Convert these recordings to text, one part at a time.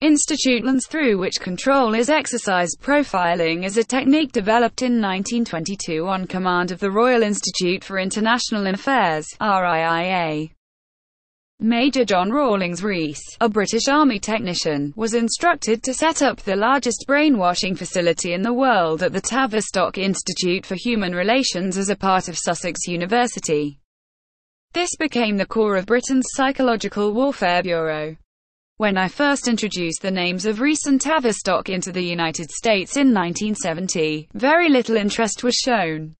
Institute lens through which control is exercised. Profiling is a technique developed in 1922 on command of the Royal Institute for International Affairs, RIIA. Major John Rawlings Rees, a British Army technician, was instructed to set up the largest brainwashing facility in the world at the Tavistock Institute for Human Relations as a part of Sussex University. This became the core of Britain's Psychological Warfare Bureau. When I first introduced the names of recent Tavistock into the United States in 1970, very little interest was shown.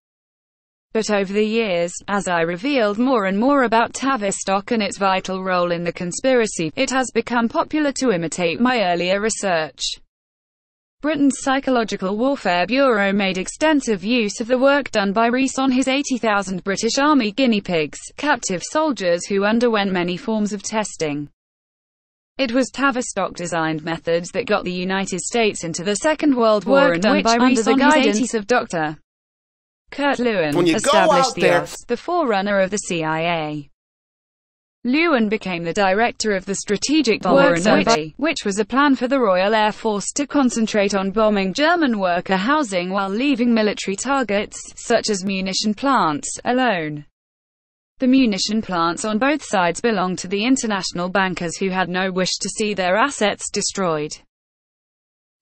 But over the years, as I revealed more and more about Tavistock and its vital role in the conspiracy, it has become popular to imitate my earlier research. Britain's Psychological Warfare Bureau made extensive use of the work done by Rees on his 80,000 British Army guinea pigs, captive soldiers who underwent many forms of testing. It was Tavistock-designed methods that got the United States into the Second World War and done by under the guidance of Dr. Kurt Lewin, established the there, the forerunner of the CIA. Lewin became the director of the Strategic Work Survey, which was a plan for the Royal Air Force to concentrate on bombing German worker housing while leaving military targets, such as munition plants, alone. The munition plants on both sides belonged to the international bankers who had no wish to see their assets destroyed.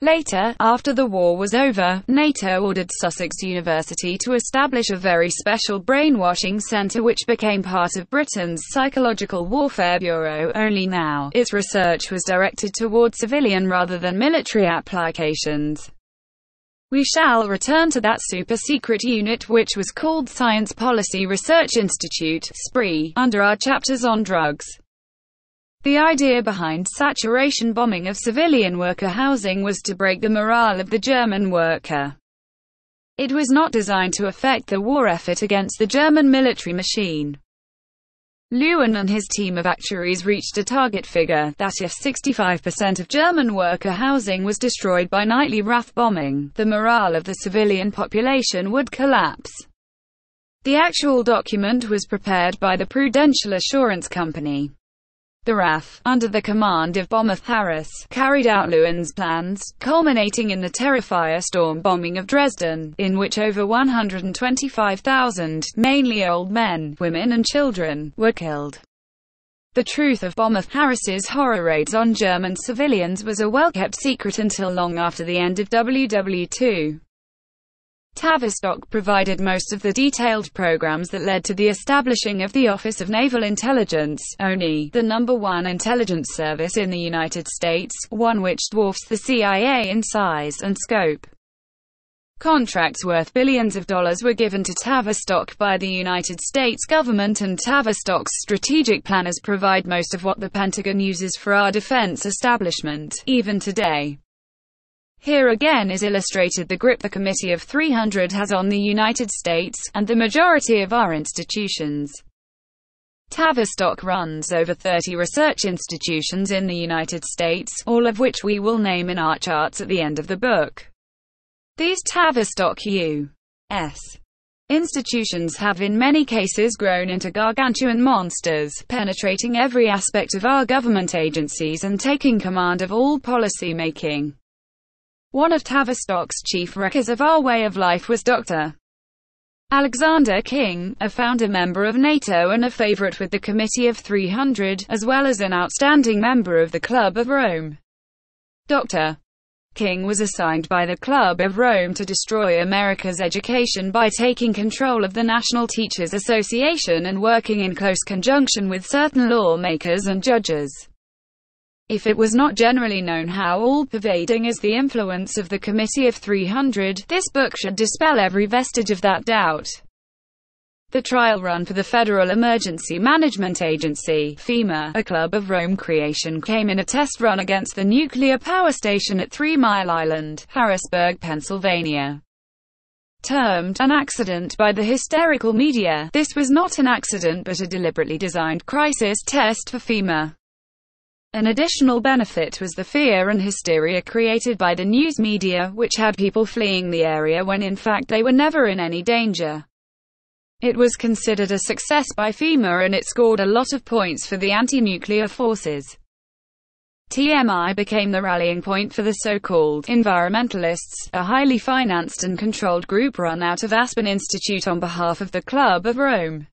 Later, after the war was over, NATO ordered Sussex University to establish a very special brainwashing centre which became part of Britain's Psychological Warfare Bureau, only now, its research was directed toward civilian rather than military applications. We shall return to that super-secret unit which was called Science Policy Research Institute SPRI, under our chapters on drugs. The idea behind saturation bombing of civilian worker housing was to break the morale of the German worker. It was not designed to affect the war effort against the German military machine. Lewin and his team of actuaries reached a target figure, that if 65% of German worker housing was destroyed by nightly RAF bombing, the morale of the civilian population would collapse. The actual document was prepared by the Prudential Assurance Company. The RAF, under the command of Bomber Harris, carried out Lewin's plans, culminating in the Terrifier storm bombing of Dresden, in which over 125,000, mainly old men, women and children, were killed. The truth of Bomber Harris's horror raids on German civilians was a well-kept secret until long after the end of WW2. Tavistock provided most of the detailed programs that led to the establishing of the Office of Naval Intelligence, ONI, the number one intelligence service in the United States, one which dwarfs the CIA in size and scope. Contracts worth billions of dollars were given to Tavistock by the United States government and Tavistock's strategic planners provide most of what the Pentagon uses for our defense establishment, even today. Here again is illustrated the grip the Committee of 300 has on the United States, and the majority of our institutions. Tavistock runs over 30 research institutions in the United States, all of which we will name in our charts at the end of the book. These Tavistock U.S. institutions have in many cases grown into gargantuan monsters, penetrating every aspect of our government agencies and taking command of all policy making. One of Tavistock's chief wreckers of our way of life was Dr. Alexander King, a founder member of NATO and a favorite with the Committee of 300, as well as an outstanding member of the Club of Rome. Dr. King was assigned by the Club of Rome to destroy America's education by taking control of the National Teachers Association and working in close conjunction with certain lawmakers and judges. If it was not generally known how all-pervading is the influence of the Committee of 300, this book should dispel every vestige of that doubt. The trial run for the Federal Emergency Management Agency, FEMA, a Club of Rome creation came in a test run against the nuclear power station at Three Mile Island, Harrisburg, Pennsylvania. Termed an accident by the hysterical media, this was not an accident but a deliberately designed crisis test for FEMA. An additional benefit was the fear and hysteria created by the news media, which had people fleeing the area when in fact they were never in any danger. It was considered a success by FEMA and it scored a lot of points for the anti-nuclear forces. TMI became the rallying point for the so-called environmentalists, a highly financed and controlled group run out of Aspen Institute on behalf of the Club of Rome.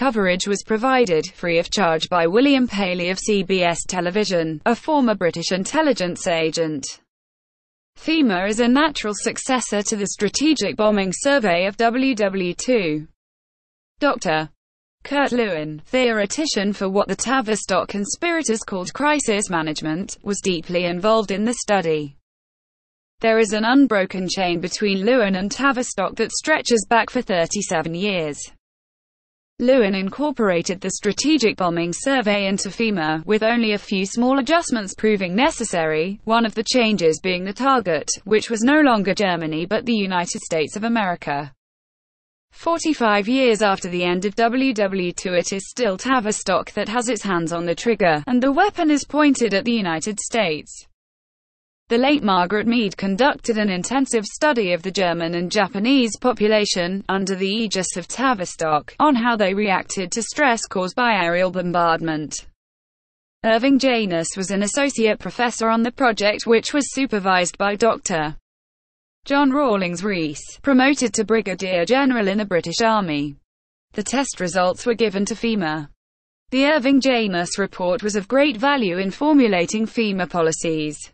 Coverage was provided, free of charge by William Paley of CBS Television, a former British intelligence agent. FEMA is a natural successor to the Strategic Bombing Survey of WW2. Dr. Kurt Lewin, theoretician for what the Tavistock conspirators called crisis management, was deeply involved in the study. There is an unbroken chain between Lewin and Tavistock that stretches back for 37 years. Lewin incorporated the strategic bombing survey into FEMA, with only a few small adjustments proving necessary, one of the changes being the target, which was no longer Germany but the United States of America. 45 years after the end of WW2 it is still Tavistock that has its hands on the trigger, and the weapon is pointed at the United States. The late Margaret Mead conducted an intensive study of the German and Japanese population, under the aegis of Tavistock, on how they reacted to stress caused by aerial bombardment. Irving Janis was an associate professor on the project which was supervised by Dr. John Rawlings Rees, promoted to brigadier general in the British Army. The test results were given to FEMA. The Irving Janis report was of great value in formulating FEMA policies.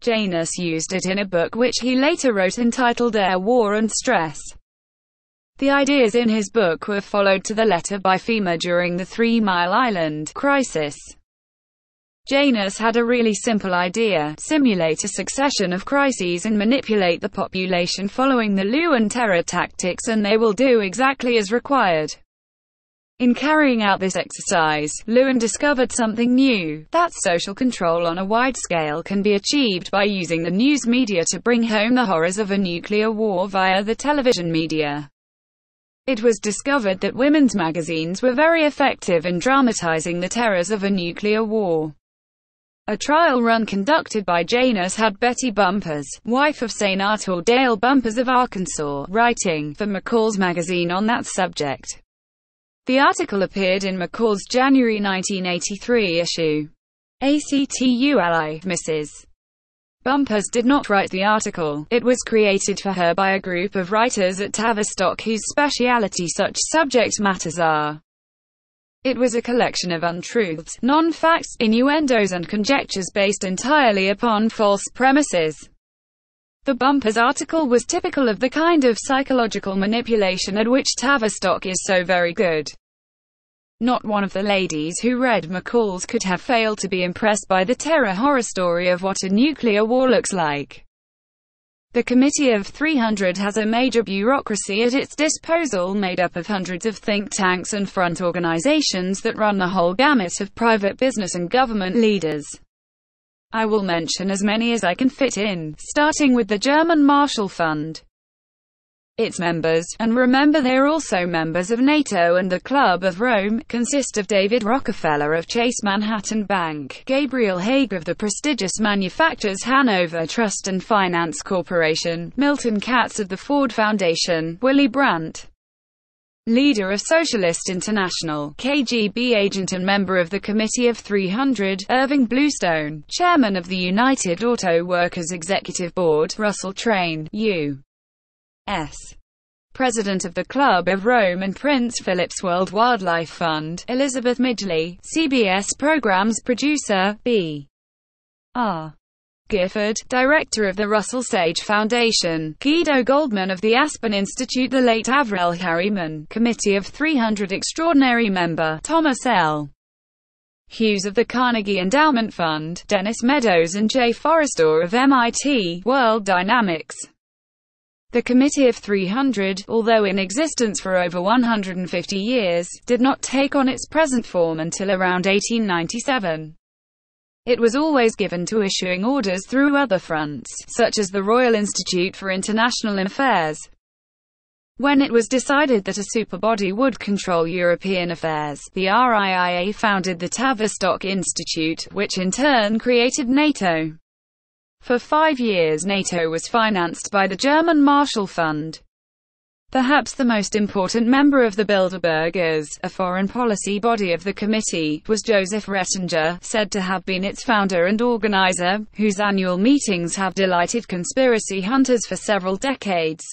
Janis used it in a book which he later wrote entitled Air War and Stress. The ideas in his book were followed to the letter by FEMA during the Three Mile Island crisis. Janis had a really simple idea, simulate a succession of crises and manipulate the population following the Lewin terror tactics and they will do exactly as required. In carrying out this exercise, Lewin discovered something new, that social control on a wide scale can be achieved by using the news media to bring home the horrors of a nuclear war via the television media. It was discovered that women's magazines were very effective in dramatizing the terrors of a nuclear war. A trial run conducted by Janis had Betty Bumpers, wife of Senator Dale Bumpers of Arkansas, writing for McCall's magazine on that subject. The article appeared in McCall's January 1983 issue. ACTULI, Mrs. Bumpers did not write the article, it was created for her by a group of writers at Tavistock whose speciality such subject matters are. It was a collection of untruths, non-facts, innuendos and conjectures based entirely upon false premises. The Bumpers article was typical of the kind of psychological manipulation at which Tavistock is so very good. Not one of the ladies who read McCall's could have failed to be impressed by the terror horror story of what a nuclear war looks like. The Committee of 300 has a major bureaucracy at its disposal made up of hundreds of think tanks and front organizations that run the whole gamut of private business and government leaders. I will mention as many as I can fit in, starting with the German Marshall Fund. Its members, and remember they're also members of NATO and the Club of Rome, consist of David Rockefeller of Chase Manhattan Bank, Gabriel Haig of the prestigious Manufacturers Hanover Trust and Finance Corporation, Milton Katz of the Ford Foundation, Willy Brandt, leader of Socialist International, KGB agent and member of the Committee of 300, Irving Bluestone, chairman of the United Auto Workers Executive Board, Russell Train, U.S. President of the Club of Rome and Prince Philip's World Wildlife Fund, Elizabeth Midgley, CBS Programs producer, B. R. Gifford, director of the Russell Sage Foundation, Guido Goldman of the Aspen Institute the late Averell Harriman, Committee of 300 extraordinary member, Thomas L. Hughes of the Carnegie Endowment Fund, Dennis Meadows and Jay Forrester of MIT, World Dynamics. The Committee of 300, although in existence for over 150 years, did not take on its present form until around 1897. It was always given to issuing orders through other fronts, such as the Royal Institute for International Affairs. When it was decided that a superbody would control European affairs, the RIIA founded the Tavistock Institute, which in turn created NATO. For five years NATO was financed by the German Marshall Fund. Perhaps the most important member of the Bilderbergers, a foreign policy body of the committee, was Joseph Retinger, said to have been its founder and organizer, whose annual meetings have delighted conspiracy hunters for several decades.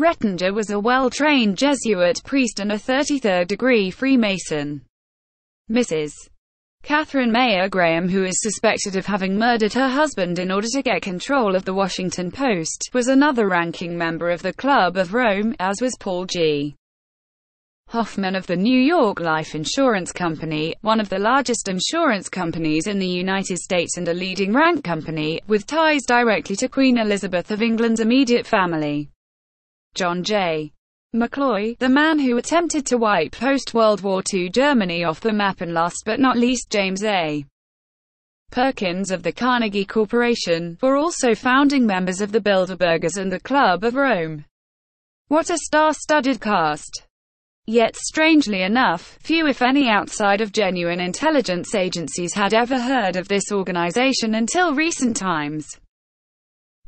Retinger was a well-trained Jesuit priest and a 33rd-degree Freemason. Mrs. Katharine Meyer Graham who is suspected of having murdered her husband in order to get control of the Washington Post, was another ranking member of the Club of Rome, as was Paul G. Hoffman of the New York Life Insurance Company, one of the largest insurance companies in the United States and a leading rank company, with ties directly to Queen Elizabeth of England's immediate family. John J. McCloy, the man who attempted to wipe post-World War II Germany off the map and last but not least James A. Perkins of the Carnegie Corporation, were also founding members of the Bilderbergers and the Club of Rome. What a star-studded cast! Yet strangely enough, few if any outside of genuine intelligence agencies had ever heard of this organization until recent times.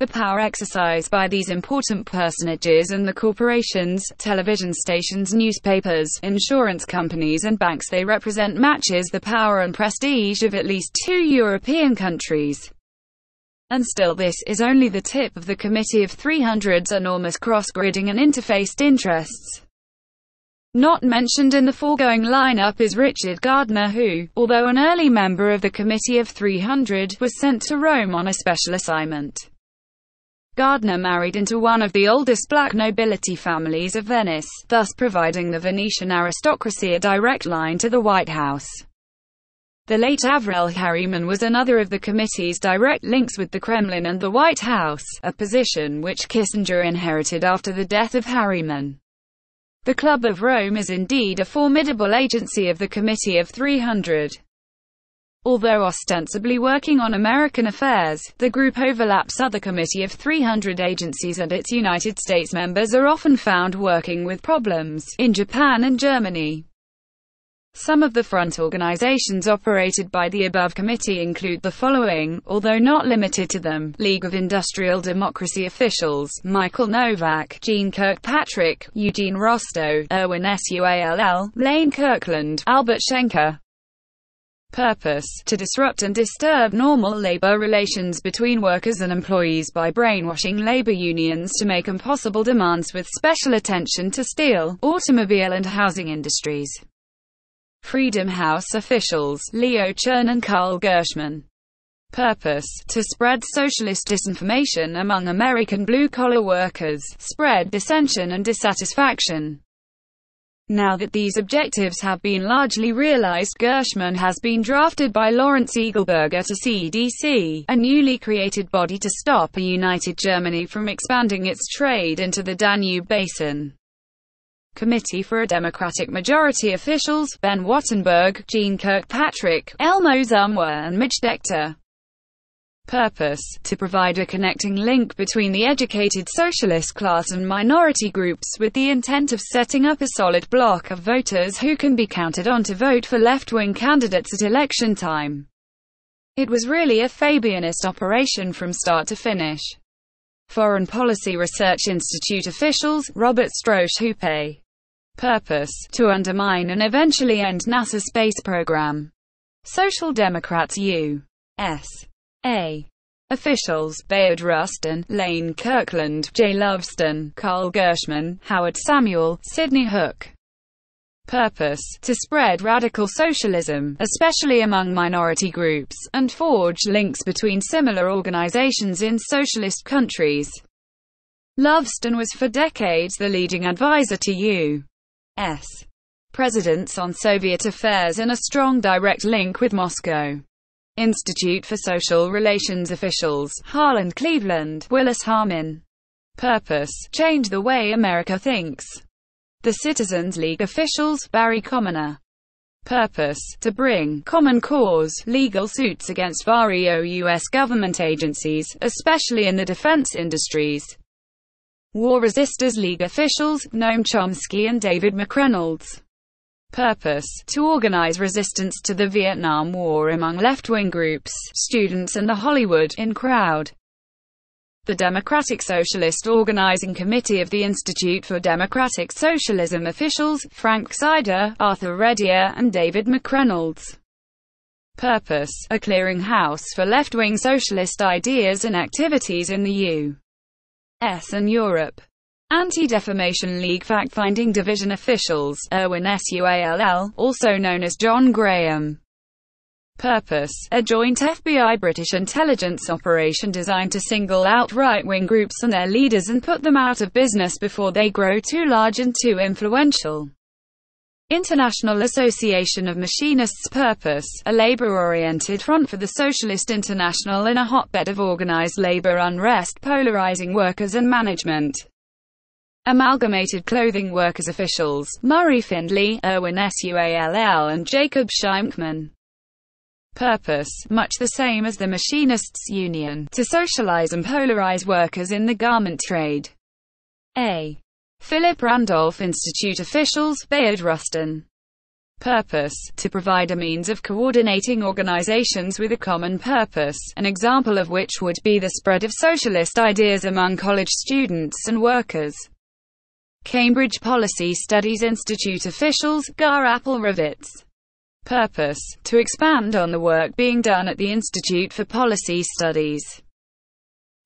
The power exercised by these important personages and the corporations, television stations, newspapers, insurance companies and banks they represent matches the power and prestige of at least two European countries. And still this is only the tip of the Committee of 300's enormous cross-gridding and interfaced interests. Not mentioned in the foregoing lineup is Richard Gardner who, although an early member of the Committee of 300, was sent to Rome on a special assignment. Gardner married into one of the oldest black nobility families of Venice, thus providing the Venetian aristocracy a direct line to the White House. The late Averell Harriman was another of the committee's direct links with the Kremlin and the White House, a position which Kissinger inherited after the death of Harriman. The Club of Rome is indeed a formidable agency of the Committee of 300. Although ostensibly working on American affairs, the group overlaps other Committee of 300 agencies and its United States members are often found working with problems in Japan and Germany. Some of the front organizations operated by the above committee include the following, although not limited to them, League of Industrial Democracy officials, Michael Novak, Jeane Kirkpatrick, Eugene Rostow, Erwin Suall, Lane Kirkland, Albert Shanker, purpose, to disrupt and disturb normal labor relations between workers and employees by brainwashing labor unions to make impossible demands with special attention to steel, automobile and housing industries. Freedom House officials, Leo Cherne and Carl Gershman. Purpose, to spread socialist disinformation among American blue-collar workers, spread dissension and dissatisfaction. Now that these objectives have been largely realized Gershman has been drafted by Lawrence Eagleburger to CDC, a newly created body to stop a united Germany from expanding its trade into the Danube Basin. Committee for a Democratic Majority officials, Ben Wattenberg, Jeane Kirkpatrick, Elmo Zumwalt and Midge Decter purpose, to provide a connecting link between the educated socialist class and minority groups with the intent of setting up a solid block of voters who can be counted on to vote for left-wing candidates at election time. It was really a Fabianist operation from start to finish. Foreign Policy Research Institute officials, Robert Strausz-Hupé. Purpose, to undermine and eventually end NASA's space program. Social Democrats U.S. A. Officials, Bayard Rustin, Lane Kirkland, Jay Lovestone, Carl Gershman, Howard Samuel, Sidney Hook. Purpose, to spread radical socialism, especially among minority groups, and forge links between similar organizations in socialist countries. Lovestone was for decades the leading advisor to U.S. presidents on Soviet affairs and a strong direct link with Moscow. Institute for Social Relations officials, Harlan Cleveland, Willis Harman. Purpose, change the way America thinks. The Citizens League officials, Barry Commoner. Purpose, to bring common cause legal suits against vario U.S. government agencies, especially in the defense industries. War Resisters League officials, Noam Chomsky and David McReynolds. Purpose, to organize resistance to the Vietnam War among left-wing groups, students and the Hollywood in crowd. The Democratic Socialist Organizing Committee of the Institute for Democratic Socialism officials, Frank Seider, Arthur Redier, and David McReynolds. Purpose, a clearinghouse for left-wing socialist ideas and activities in the U.S. and Europe. Anti-Defamation League Fact-Finding Division officials, Erwin Suall, also known as John Graham. Purpose, a joint FBI-British intelligence operation designed to single out right-wing groups and their leaders and put them out of business before they grow too large and too influential. International Association of Machinists Purpose, a labor-oriented front for the Socialist International in a hotbed of organized labor unrest polarizing workers and management. Amalgamated Clothing Workers officials, Murray Finley, Erwin Suall and Jacob Sheinkman. Purpose, much the same as the Machinists' Union, to socialize and polarize workers in the garment trade. A. Philip Randolph Institute officials, Bayard Rustin. Purpose, to provide a means of coordinating organizations with a common purpose, an example of which would be the spread of socialist ideas among college students and workers. Cambridge Policy Studies Institute officials, Gar Appelrovitz. Purpose, to expand on the work being done at the Institute for Policy Studies.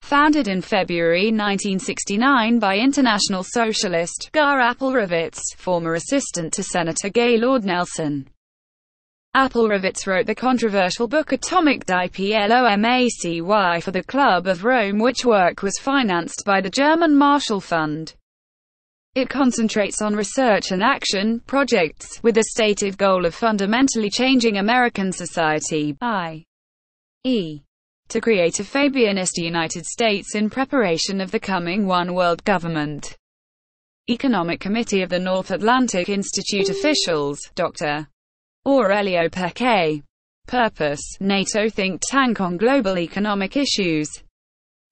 Founded in February 1969 by international socialist, Gar Appelrovitz, former assistant to Senator Gaylord Nelson. Appelrovitz wrote the controversial book Atomic Diplomacy for the Club of Rome which work was financed by the German Marshall Fund. It concentrates on research and action projects, with a stated goal of fundamentally changing American society, i.e. to create a Fabianist United States in preparation of the coming one world government. Economic Committee of the North Atlantic Institute officials, Dr. Aurelio Peccei. Purpose, NATO think tank on global economic issues.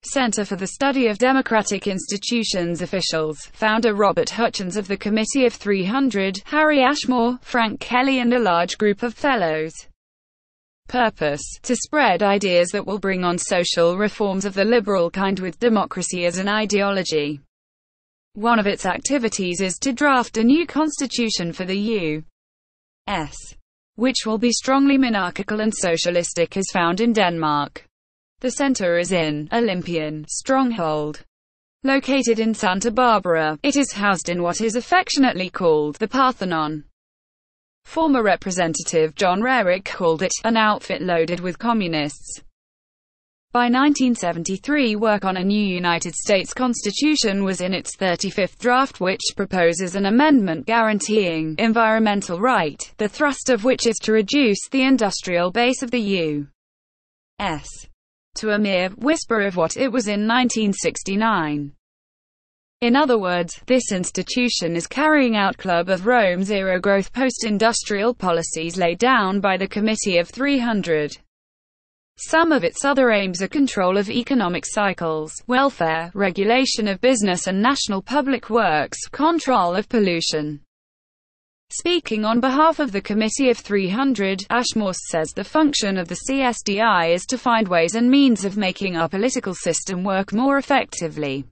Center for the Study of Democratic Institutions officials, founder Robert Hutchins of the Committee of 300, Harry Ashmore, Frank Kelly and a large group of fellows. Purpose, to spread ideas that will bring on social reforms of the liberal kind with democracy as an ideology. One of its activities is to draft a new constitution for the U.S., which will be strongly monarchical and socialistic as found in Denmark. The center is in Olympian Stronghold. Located in Santa Barbara, it is housed in what is affectionately called the Parthenon. Former Representative John Rarick called it an outfit loaded with communists. By 1973 work on a new United States Constitution was in its 35th draft which proposes an amendment guaranteeing environmental right, the thrust of which is to reduce the industrial base of the U.S to a mere whisper of what it was in 1969. In other words, this institution is carrying out Club of Rome zero-growth post-industrial policies laid down by the Committee of 300. Some of its other aims are control of economic cycles, welfare, regulation of business and national public works, control of pollution, Speaking on behalf of the Committee of 300, Ashmore says the function of the CSDI is to find ways and means of making our political system work more effectively.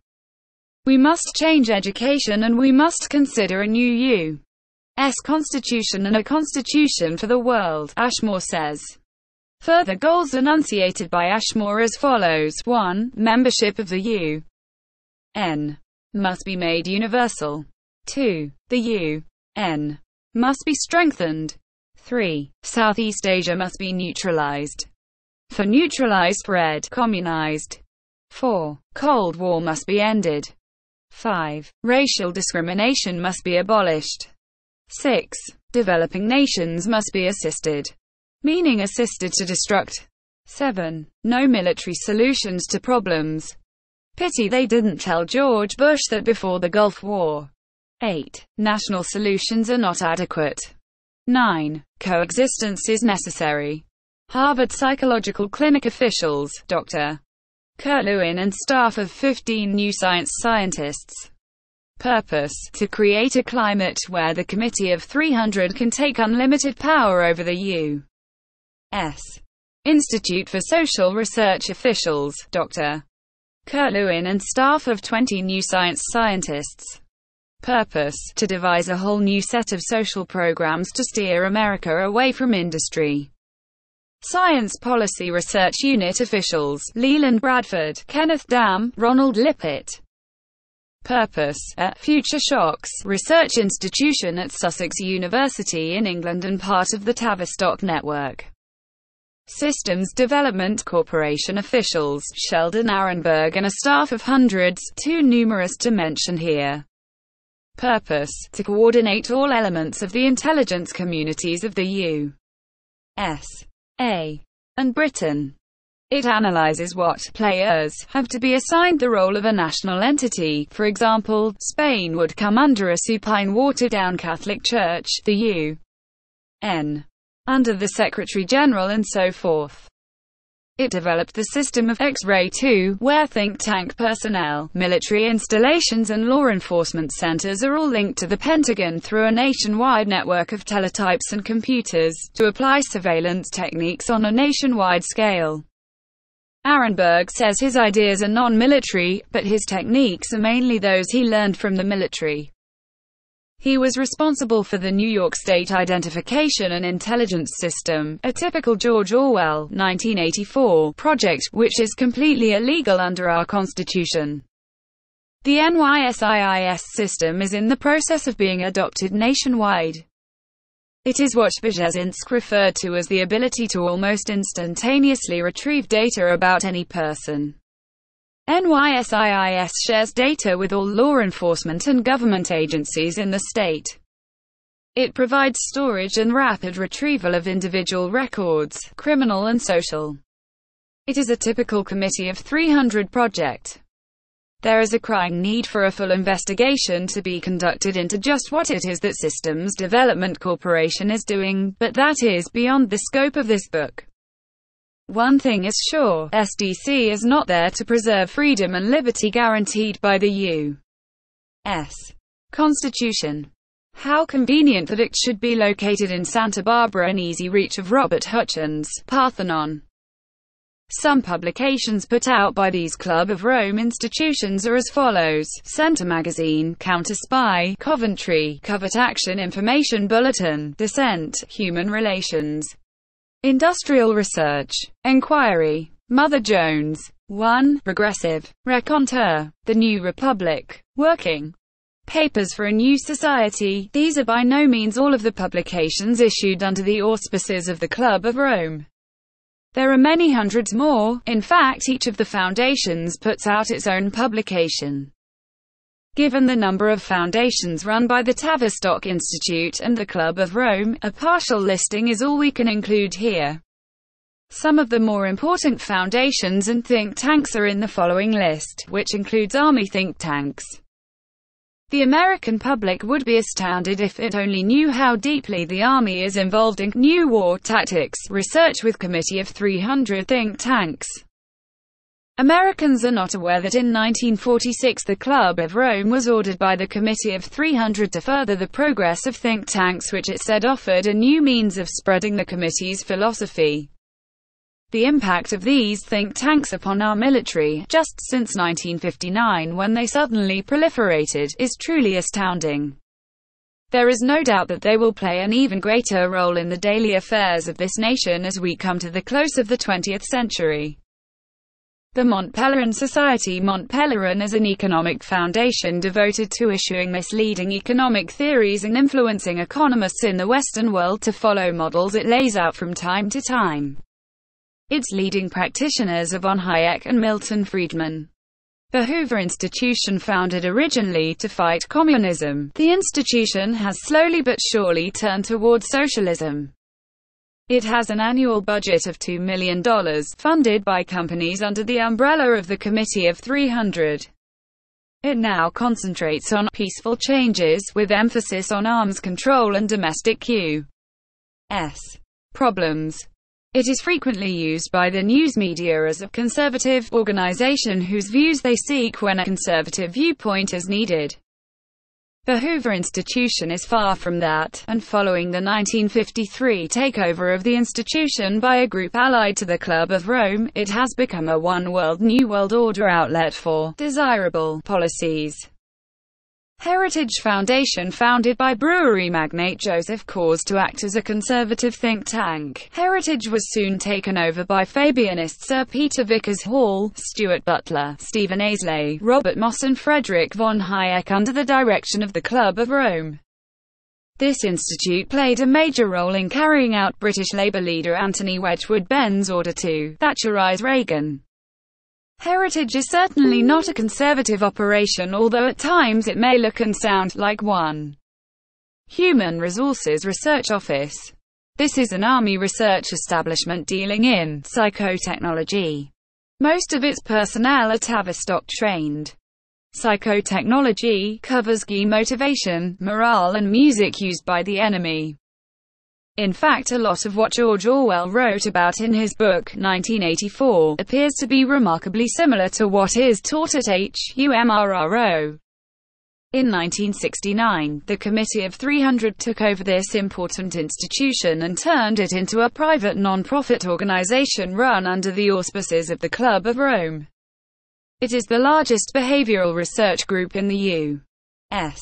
We must change education and we must consider a new U.S. constitution and a constitution for the world, Ashmore says. Further goals enunciated by Ashmore as follows. 1. Membership of the U.N. must be made universal. 2. The U.N must be strengthened. 3. Southeast Asia must be neutralized. For neutralized spread, communized. 4. Cold War must be ended. 5. Racial discrimination must be abolished. 6. Developing nations must be assisted. Meaning assisted to destruct. 7. No military solutions to problems. Pity they didn't tell George Bush that before the Gulf War. 8. National solutions are not adequate. 9. Coexistence is necessary. Harvard Psychological Clinic officials, Dr. Kurt Lewin and staff of 15 new science scientists. Purpose, to create a climate where the Committee of 300 can take unlimited power over the U.S. Institute for Social Research officials, Dr. Kurt Lewin and staff of 20 new science scientists. Purpose, to devise a whole new set of social programs to steer America away from industry. Science Policy Research Unit officials, Leland Bradford, Kenneth Dam, Ronald Lippitt. Purpose, at Future Shocks research institution at Sussex University in England and part of the Tavistock Network. Systems Development Corporation officials, Sheldon Arenberg and a staff of hundreds, too numerous to mention here. Purpose, to coordinate all elements of the intelligence communities of the U.S. A. and Britain. It analyzes what players have to be assigned the role of a national entity. For example, Spain would come under a supine watered-down Catholic Church, the U.N. under the Secretary-General and so forth. It developed the system of X-ray 2, where think tank personnel, military installations and law enforcement centers are all linked to the Pentagon through a nationwide network of teletypes and computers, to apply surveillance techniques on a nationwide scale. Arenberg says his ideas are non-military, but his techniques are mainly those he learned from the military. He was responsible for the New York State Identification and Intelligence System, a typical George Orwell 1984 project, which is completely illegal under our Constitution. The NYSIIS system is in the process of being adopted nationwide. It is what Brzezinski referred to as the ability to almost instantaneously retrieve data about any person. NYSIIS shares data with all law enforcement and government agencies in the state. It provides storage and rapid retrieval of individual records, criminal and social. It is a typical Committee of 300 project. There is a crying need for a full investigation to be conducted into just what it is that Systems Development Corporation is doing, but that is beyond the scope of this book. One thing is sure, SDC is not there to preserve freedom and liberty guaranteed by the U.S. Constitution. How convenient that it should be located in Santa Barbara in easy reach of Robert Hutchins, Parthenon. Some publications put out by these Club of Rome institutions are as follows. Center Magazine, Counter Spy, Coventry, Covert Action Information Bulletin, Dissent, Human Relations, Industrial Research, Enquiry, Mother Jones, 1, Progressive, Raconteur, The New Republic, Working, Papers for a New Society. These are by no means all of the publications issued under the auspices of the Club of Rome. There are many hundreds more, in fact each of the foundations puts out its own publication. Given the number of foundations run by the Tavistock Institute and the Club of Rome, a partial listing is all we can include here. Some of the more important foundations and think tanks are in the following list, which includes Army think tanks. The American public would be astounded if it only knew how deeply the Army is involved in new war tactics, research with Committee of 300 think tanks. Americans are not aware that in 1946 the Club of Rome was ordered by the Committee of 300 to further the progress of think tanks which it said offered a new means of spreading the committee's philosophy. The impact of these think tanks upon our military, just since 1959 when they suddenly proliferated, is truly astounding. There is no doubt that they will play an even greater role in the daily affairs of this nation as we come to the close of the 20th century. The Mont Pelerin Society Mont Pelerin is an economic foundation devoted to issuing misleading economic theories and influencing economists in the Western world to follow models it lays out from time to time. Its leading practitioners are von Hayek and Milton Friedman. The Hoover Institution founded originally to fight communism, the institution has slowly but surely turned toward socialism. It has an annual budget of $2 million, funded by companies under the umbrella of the Committee of 300. It now concentrates on peaceful changes, with emphasis on arms control and domestic Q.S. problems. It is frequently used by the news media as a conservative organization whose views they seek when a conservative viewpoint is needed. The Hoover institution is far from that, and following the 1953 takeover of the institution by a group allied to the Club of Rome, it has become a one world new world order outlet for desirable policies. Heritage Foundation founded by brewery magnate Joseph Coors to act as a conservative think tank. Heritage was soon taken over by Fabianists Sir Peter Vickers Hall, Stuart Butler, Stephen Aisley, Robert Moss and Frederick von Hayek under the direction of the Club of Rome. This institute played a major role in carrying out British Labour leader Anthony Wedgwood Benn's order to Thatcherize Reagan. Heritage is certainly not a conservative operation although at times it may look and sound like one. Human Resources Research Office. This is an Army research establishment dealing in psychotechnology. Most of its personnel are Tavistock trained. Psychotechnology covers GI motivation, morale and music used by the enemy. In fact a lot of what George Orwell wrote about in his book, 1984, appears to be remarkably similar to what is taught at HUMRRO. In 1969, the Committee of 300 took over this important institution and turned it into a private non-profit organization run under the auspices of the Club of Rome. It is the largest behavioral research group in the U.S.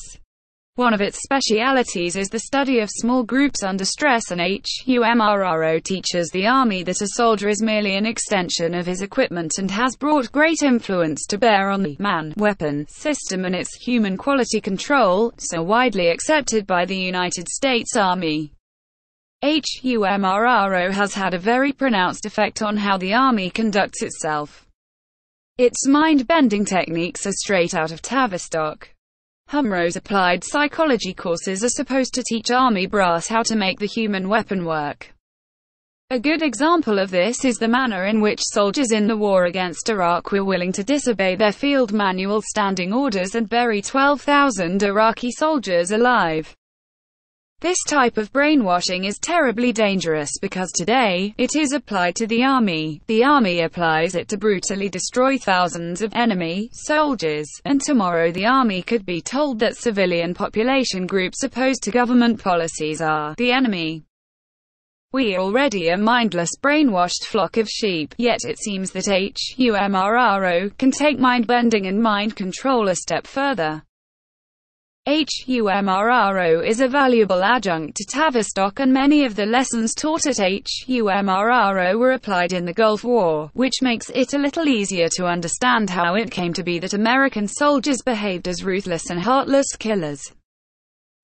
One of its specialities is the study of small groups under stress and HUMRRO teaches the Army that a soldier is merely an extension of his equipment and has brought great influence to bear on the man-weapon system and its human quality control, so widely accepted by the United States Army. HUMRRO has had a very pronounced effect on how the Army conducts itself. Its mind-bending techniques are straight out of Tavistock. HUMRRO's applied psychology courses are supposed to teach army brass how to make the human weapon work. A good example of this is the manner in which soldiers in the war against Iraq were willing to disobey their field manual standing orders and bury 12,000 Iraqi soldiers alive. This type of brainwashing is terribly dangerous because today, it is applied to the army, the army applies it to brutally destroy thousands of enemy soldiers, and tomorrow the army could be told that civilian population groups opposed to government policies are the enemy. We are already a mindless brainwashed flock of sheep, yet it seems that HUMRRO can take mind-bending and mind control a step further. HUMRRO is a valuable adjunct to Tavistock and many of the lessons taught at HUMRRO were applied in the Gulf War, which makes it a little easier to understand how it came to be that American soldiers behaved as ruthless and heartless killers.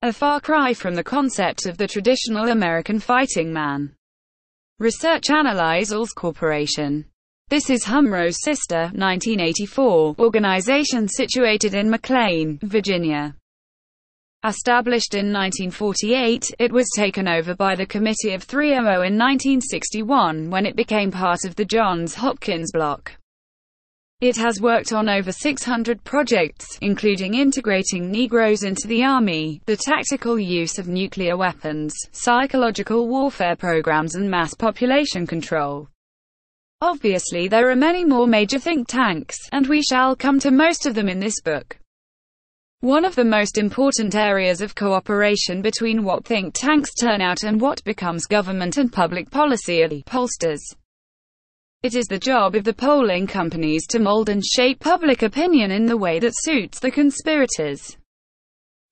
A far cry from the concept of the traditional American fighting man. Research Analysis Corporation this is HUMRRO's sister, 1984, organization situated in McLean, Virginia. Established in 1948, it was taken over by the Committee of 300 in 1961 when it became part of the Johns Hopkins block. It has worked on over 600 projects, including integrating Negroes into the Army, the tactical use of nuclear weapons, psychological warfare programs and mass population control. Obviously there are many more major think tanks, and we shall come to most of them in this book. One of the most important areas of cooperation between what think tanks turn out and what becomes government and public policy are the pollsters. It is the job of the polling companies to mold and shape public opinion in the way that suits the conspirators.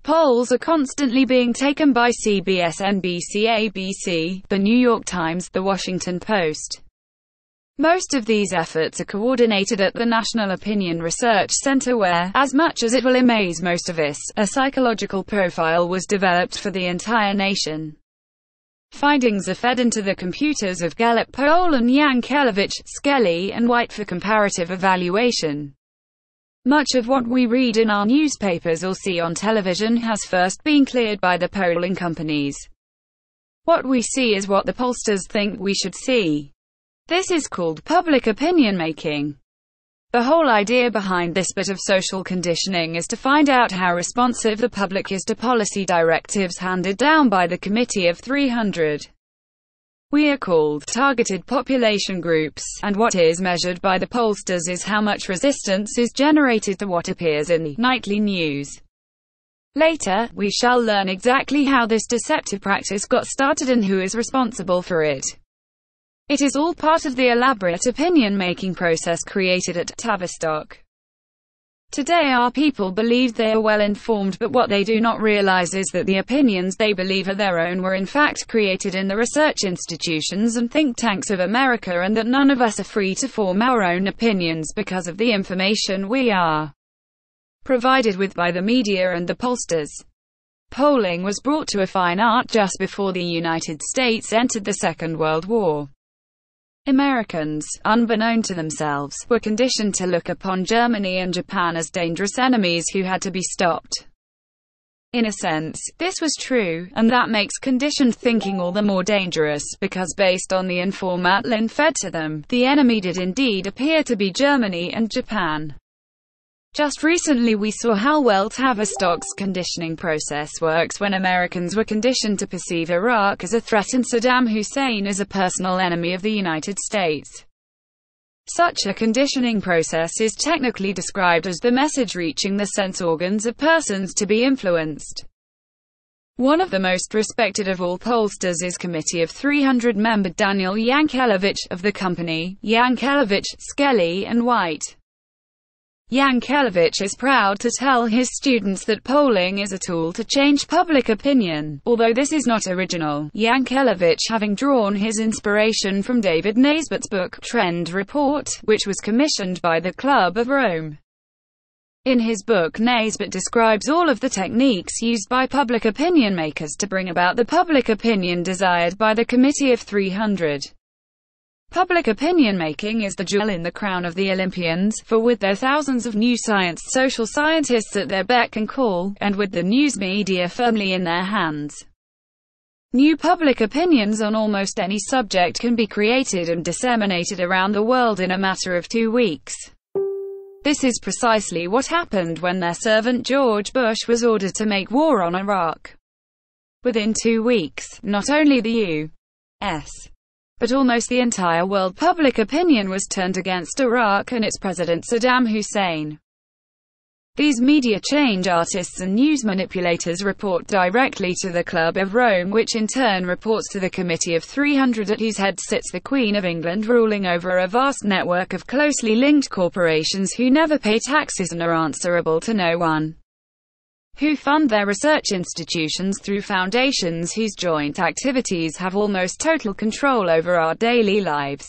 Polls are constantly being taken by CBS, NBC, ABC, The New York Times, The Washington Post, most of these efforts are coordinated at the National Opinion Research Center where, as much as it will amaze most of us, a psychological profile was developed for the entire nation. Findings are fed into the computers of Gallup Poll and Yankelovich, Skelly, and White for comparative evaluation. Much of what we read in our newspapers or see on television has first been cleared by the polling companies. What we see is what the pollsters think we should see. This is called public opinion making. The whole idea behind this bit of social conditioning is to find out how responsive the public is to policy directives handed down by the Committee of 300. We are called targeted population groups, and what is measured by the pollsters is how much resistance is generated to what appears in the nightly news. Later, we shall learn exactly how this deceptive practice got started and who is responsible for it. It is all part of the elaborate opinion-making process created at Tavistock. Today our people believe they are well informed but what they do not realize is that the opinions they believe are their own were in fact created in the research institutions and think tanks of America and that none of us are free to form our own opinions because of the information we are provided with by the media and the pollsters. Polling was brought to a fine art just before the United States entered the Second World War. Americans, unbeknown to themselves, were conditioned to look upon Germany and Japan as dangerous enemies who had to be stopped. In a sense, this was true, and that makes conditioned thinking all the more dangerous, because based on the information fed to them, the enemy did indeed appear to be Germany and Japan. Just recently we saw how well Tavistock's conditioning process works when Americans were conditioned to perceive Iraq as a threat and Saddam Hussein as a personal enemy of the United States. Such a conditioning process is technically described as the message reaching the sense organs of persons to be influenced. One of the most respected of all pollsters is Committee of 300 member Daniel Yankelovich of the company, Yankelovich, Skelly and White. Yankelovich is proud to tell his students that polling is a tool to change public opinion, although this is not original, Yankelovich having drawn his inspiration from David Naisbitt's book, Trend Report, which was commissioned by the Club of Rome. In his book Naisbitt describes all of the techniques used by public opinion makers to bring about the public opinion desired by the Committee of 300. Public opinion making is the jewel in the crown of the Olympians, for with their thousands of new science social scientists at their beck and call, and with the news media firmly in their hands, new public opinions on almost any subject can be created and disseminated around the world in a matter of two weeks. This is precisely what happened when their servant George Bush was ordered to make war on Iraq. Within two weeks, not only the U.S but almost the entire world public opinion was turned against Iraq and its president Saddam Hussein. These media change artists and news manipulators report directly to the Club of Rome which in turn reports to the Committee of 300 at whose head sits the Queen of England ruling over a vast network of closely linked corporations who never pay taxes and are answerable to no one who fund their research institutions through foundations whose joint activities have almost total control over our daily lives.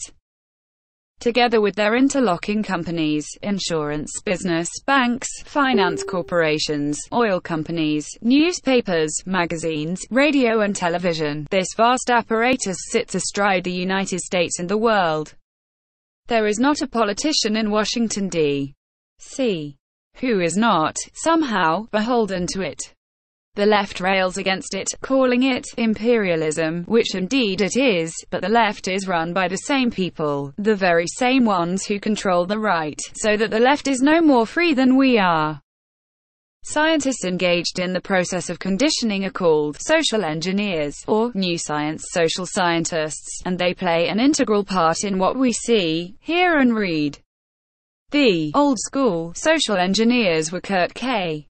Together with their interlocking companies, insurance business, banks, finance corporations, oil companies, newspapers, magazines, radio and television, this vast apparatus sits astride the United States and the world. There is not a politician in Washington, D.C who is not, somehow, beholden to it. The left rails against it, calling it imperialism, which indeed it is, but the left is run by the same people, the very same ones who control the right, so that the left is no more free than we are. Scientists engaged in the process of conditioning are called social engineers, or new science social scientists, and they play an integral part in what we see, hear and read. The old-school social engineers were Kurt K.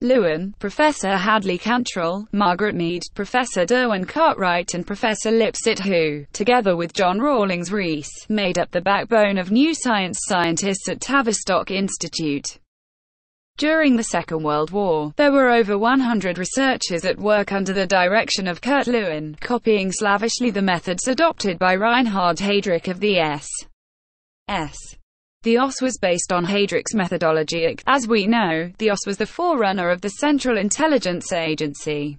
Lewin, Professor Hadley Cantril, Margaret Mead, Professor Derwin Cartwright and Professor Lipset who, together with John Rawlings Rees, made up the backbone of new science scientists at Tavistock Institute. During the Second World War, there were over 100 researchers at work under the direction of Kurt Lewin, copying slavishly the methods adopted by Reinhard Heydrich of the S. S. The OSS was based on Heydrich's methodology. As we know, the OSS was the forerunner of the Central Intelligence Agency.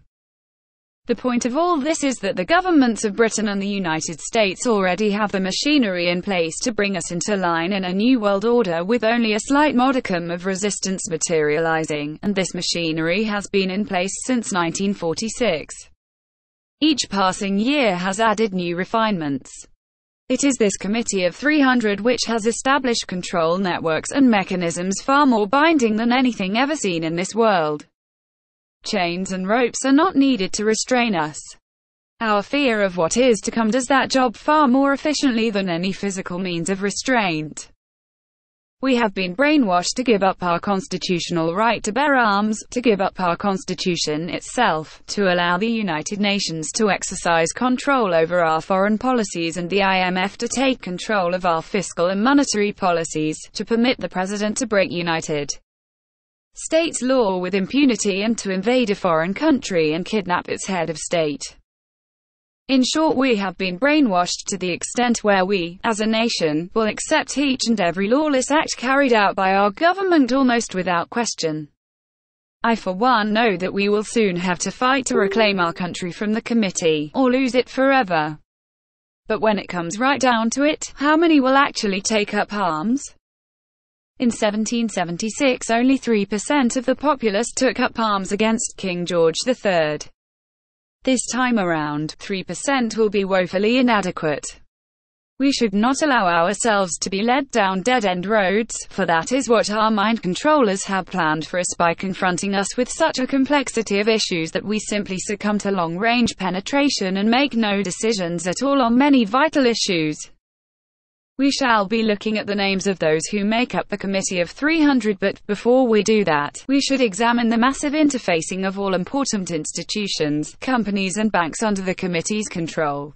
The point of all this is that the governments of Britain and the United States already have the machinery in place to bring us into line in a new world order with only a slight modicum of resistance materializing, and this machinery has been in place since 1946. Each passing year has added new refinements. It is this Committee of 300 which has established control networks and mechanisms far more binding than anything ever seen in this world. Chains and ropes are not needed to restrain us. Our fear of what is to come does that job far more efficiently than any physical means of restraint. We have been brainwashed to give up our constitutional right to bear arms, to give up our constitution itself, to allow the United Nations to exercise control over our foreign policies and the IMF to take control of our fiscal and monetary policies, to permit the President to break United States law with impunity and to invade a foreign country and kidnap its head of state. In short we have been brainwashed to the extent where we, as a nation, will accept each and every lawless act carried out by our government almost without question. I for one know that we will soon have to fight to reclaim our country from the committee, or lose it forever. But when it comes right down to it, how many will actually take up arms? In 1776 only 3% of the populace took up arms against King George III. This time around, 3% will be woefully inadequate. We should not allow ourselves to be led down dead-end roads, for that is what our mind controllers have planned for us by confronting us with such a complexity of issues that we simply succumb to long-range penetration and make no decisions at all on many vital issues. We shall be looking at the names of those who make up the Committee of 300 but, before we do that, we should examine the massive interfacing of all important institutions, companies and banks under the committee's control.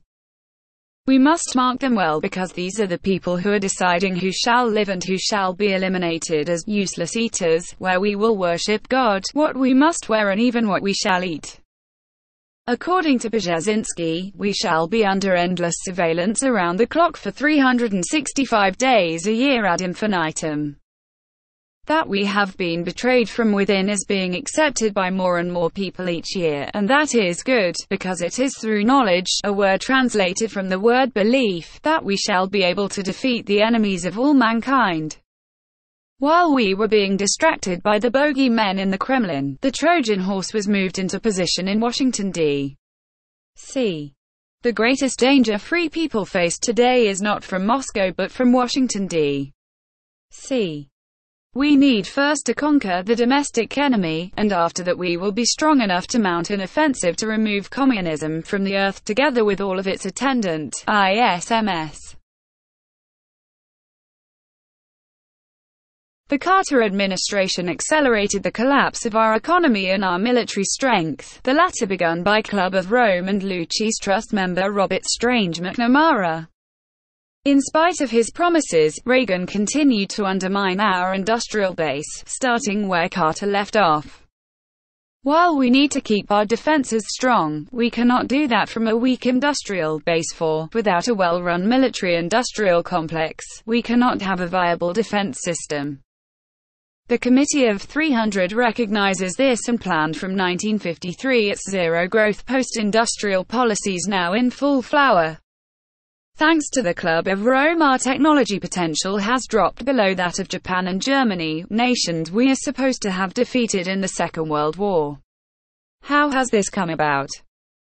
We must mark them well because these are the people who are deciding who shall live and who shall be eliminated as useless eaters, where we will worship God, what we must wear and even what we shall eat. According to Brzezinski, we shall be under endless surveillance around the clock for 365 days a year ad infinitum. That we have been betrayed from within is being accepted by more and more people each year, and that is good, because it is through knowledge, a word translated from the word belief, that we shall be able to defeat the enemies of all mankind. While we were being distracted by the bogey men in the Kremlin, the Trojan horse was moved into position in Washington, D.C. The greatest danger free people face today is not from Moscow but from Washington, D.C. We need first to conquer the domestic enemy, and after that we will be strong enough to mount an offensive to remove communism from the earth together with all of its attendant ISMS. The Carter administration accelerated the collapse of our economy and our military strength, the latter begun by Club of Rome and Lucis Trust member Robert Strange McNamara. In spite of his promises, Reagan continued to undermine our industrial base, starting where Carter left off. While we need to keep our defenses strong, we cannot do that from a weak industrial base for, without a well-run military-industrial complex, we cannot have a viable defense system. The Committee of 300 recognizes this and planned from 1953 its zero-growth post-industrial policies now in full flower. Thanks to the Club of Rome our technology potential has dropped below that of Japan and Germany, nations we are supposed to have defeated in the Second World War. How has this come about?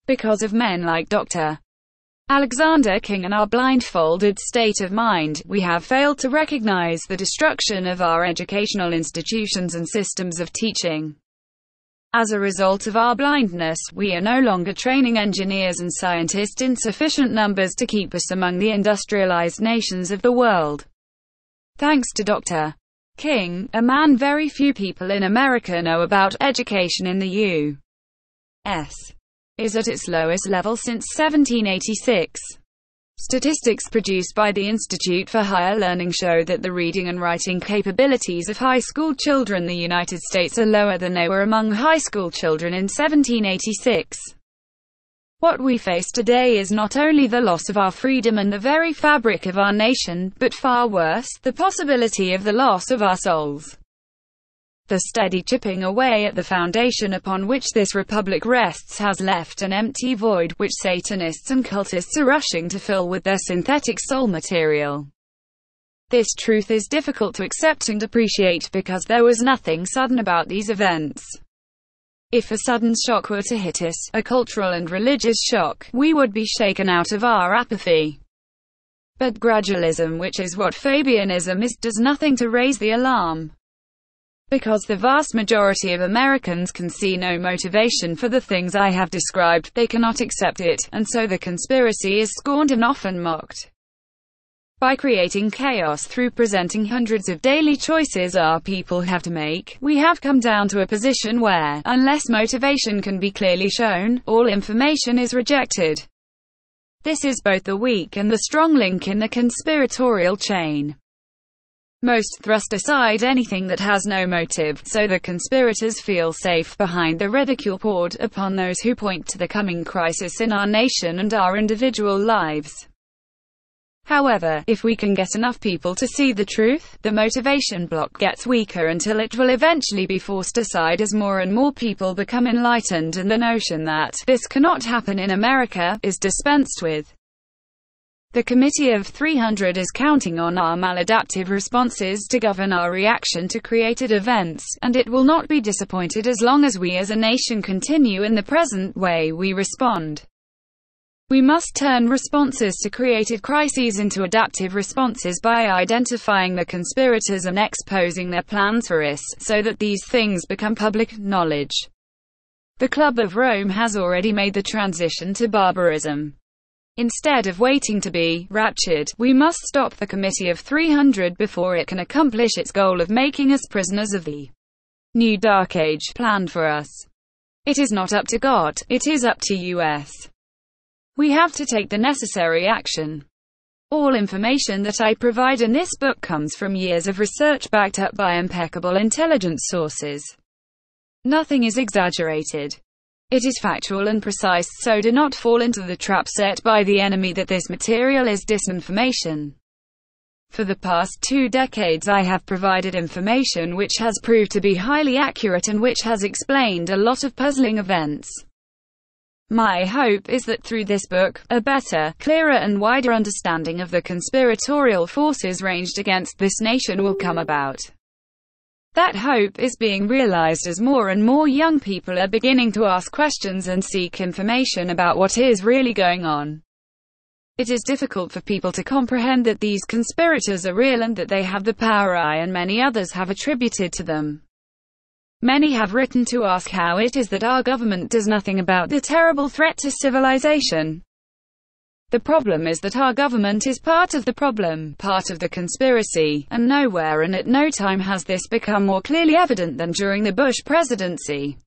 Because of men like Dr. Alexander King and our blindfolded state of mind, we have failed to recognize the destruction of our educational institutions and systems of teaching. As a result of our blindness, we are no longer training engineers and scientists in sufficient numbers to keep us among the industrialized nations of the world. Thanks to Dr. King, a man very few people in America know about, education in the U.S is at its lowest level since 1786. Statistics produced by the Institute for Higher Learning show that the reading and writing capabilities of high school children in the United States are lower than they were among high school children in 1786. What we face today is not only the loss of our freedom and the very fabric of our nation, but far worse, the possibility of the loss of our souls. The steady chipping away at the foundation upon which this republic rests has left an empty void, which Satanists and cultists are rushing to fill with their synthetic soul material. This truth is difficult to accept and appreciate because there was nothing sudden about these events. If a sudden shock were to hit us, a cultural and religious shock, we would be shaken out of our apathy. But gradualism, which is what Fabianism is, does nothing to raise the alarm. Because the vast majority of Americans can see no motivation for the things I have described, they cannot accept it, and so the conspiracy is scorned and often mocked. By creating chaos through presenting hundreds of daily choices our people have to make, we have come down to a position where, unless motivation can be clearly shown, all information is rejected. This is both the weak and the strong link in the conspiratorial chain. Most thrust aside anything that has no motive, so the conspirators feel safe behind the ridicule poured upon those who point to the coming crisis in our nation and our individual lives. However, if we can get enough people to see the truth, the motivation block gets weaker until it will eventually be forced aside as more and more people become enlightened and the notion that this cannot happen in America is dispensed with. The Committee of 300 is counting on our maladaptive responses to govern our reaction to created events, and it will not be disappointed as long as we as a nation continue in the present way we respond. We must turn responses to created crises into adaptive responses by identifying the conspirators and exposing their plans for us, so that these things become public knowledge. The Club of Rome has already made the transition to barbarism. Instead of waiting to be raptured, we must stop the Committee of 300 before it can accomplish its goal of making us prisoners of the new Dark Age planned for us. It is not up to God, it is up to us. We have to take the necessary action. All information that I provide in this book comes from years of research backed up by impeccable intelligence sources. Nothing is exaggerated. It is factual and precise, so do not fall into the trap set by the enemy that this material is disinformation. For the past two decades I have provided information which has proved to be highly accurate and which has explained a lot of puzzling events. My hope is that through this book, a better, clearer and wider understanding of the conspiratorial forces ranged against this nation will come about. That hope is being realized as more and more young people are beginning to ask questions and seek information about what is really going on. It is difficult for people to comprehend that these conspirators are real and that they have the power I and many others have attributed to them. Many have written to ask how it is that our government does nothing about the terrible threat to civilization. The problem is that our government is part of the problem, part of the conspiracy, and nowhere and at no time has this become more clearly evident than during the Bush presidency.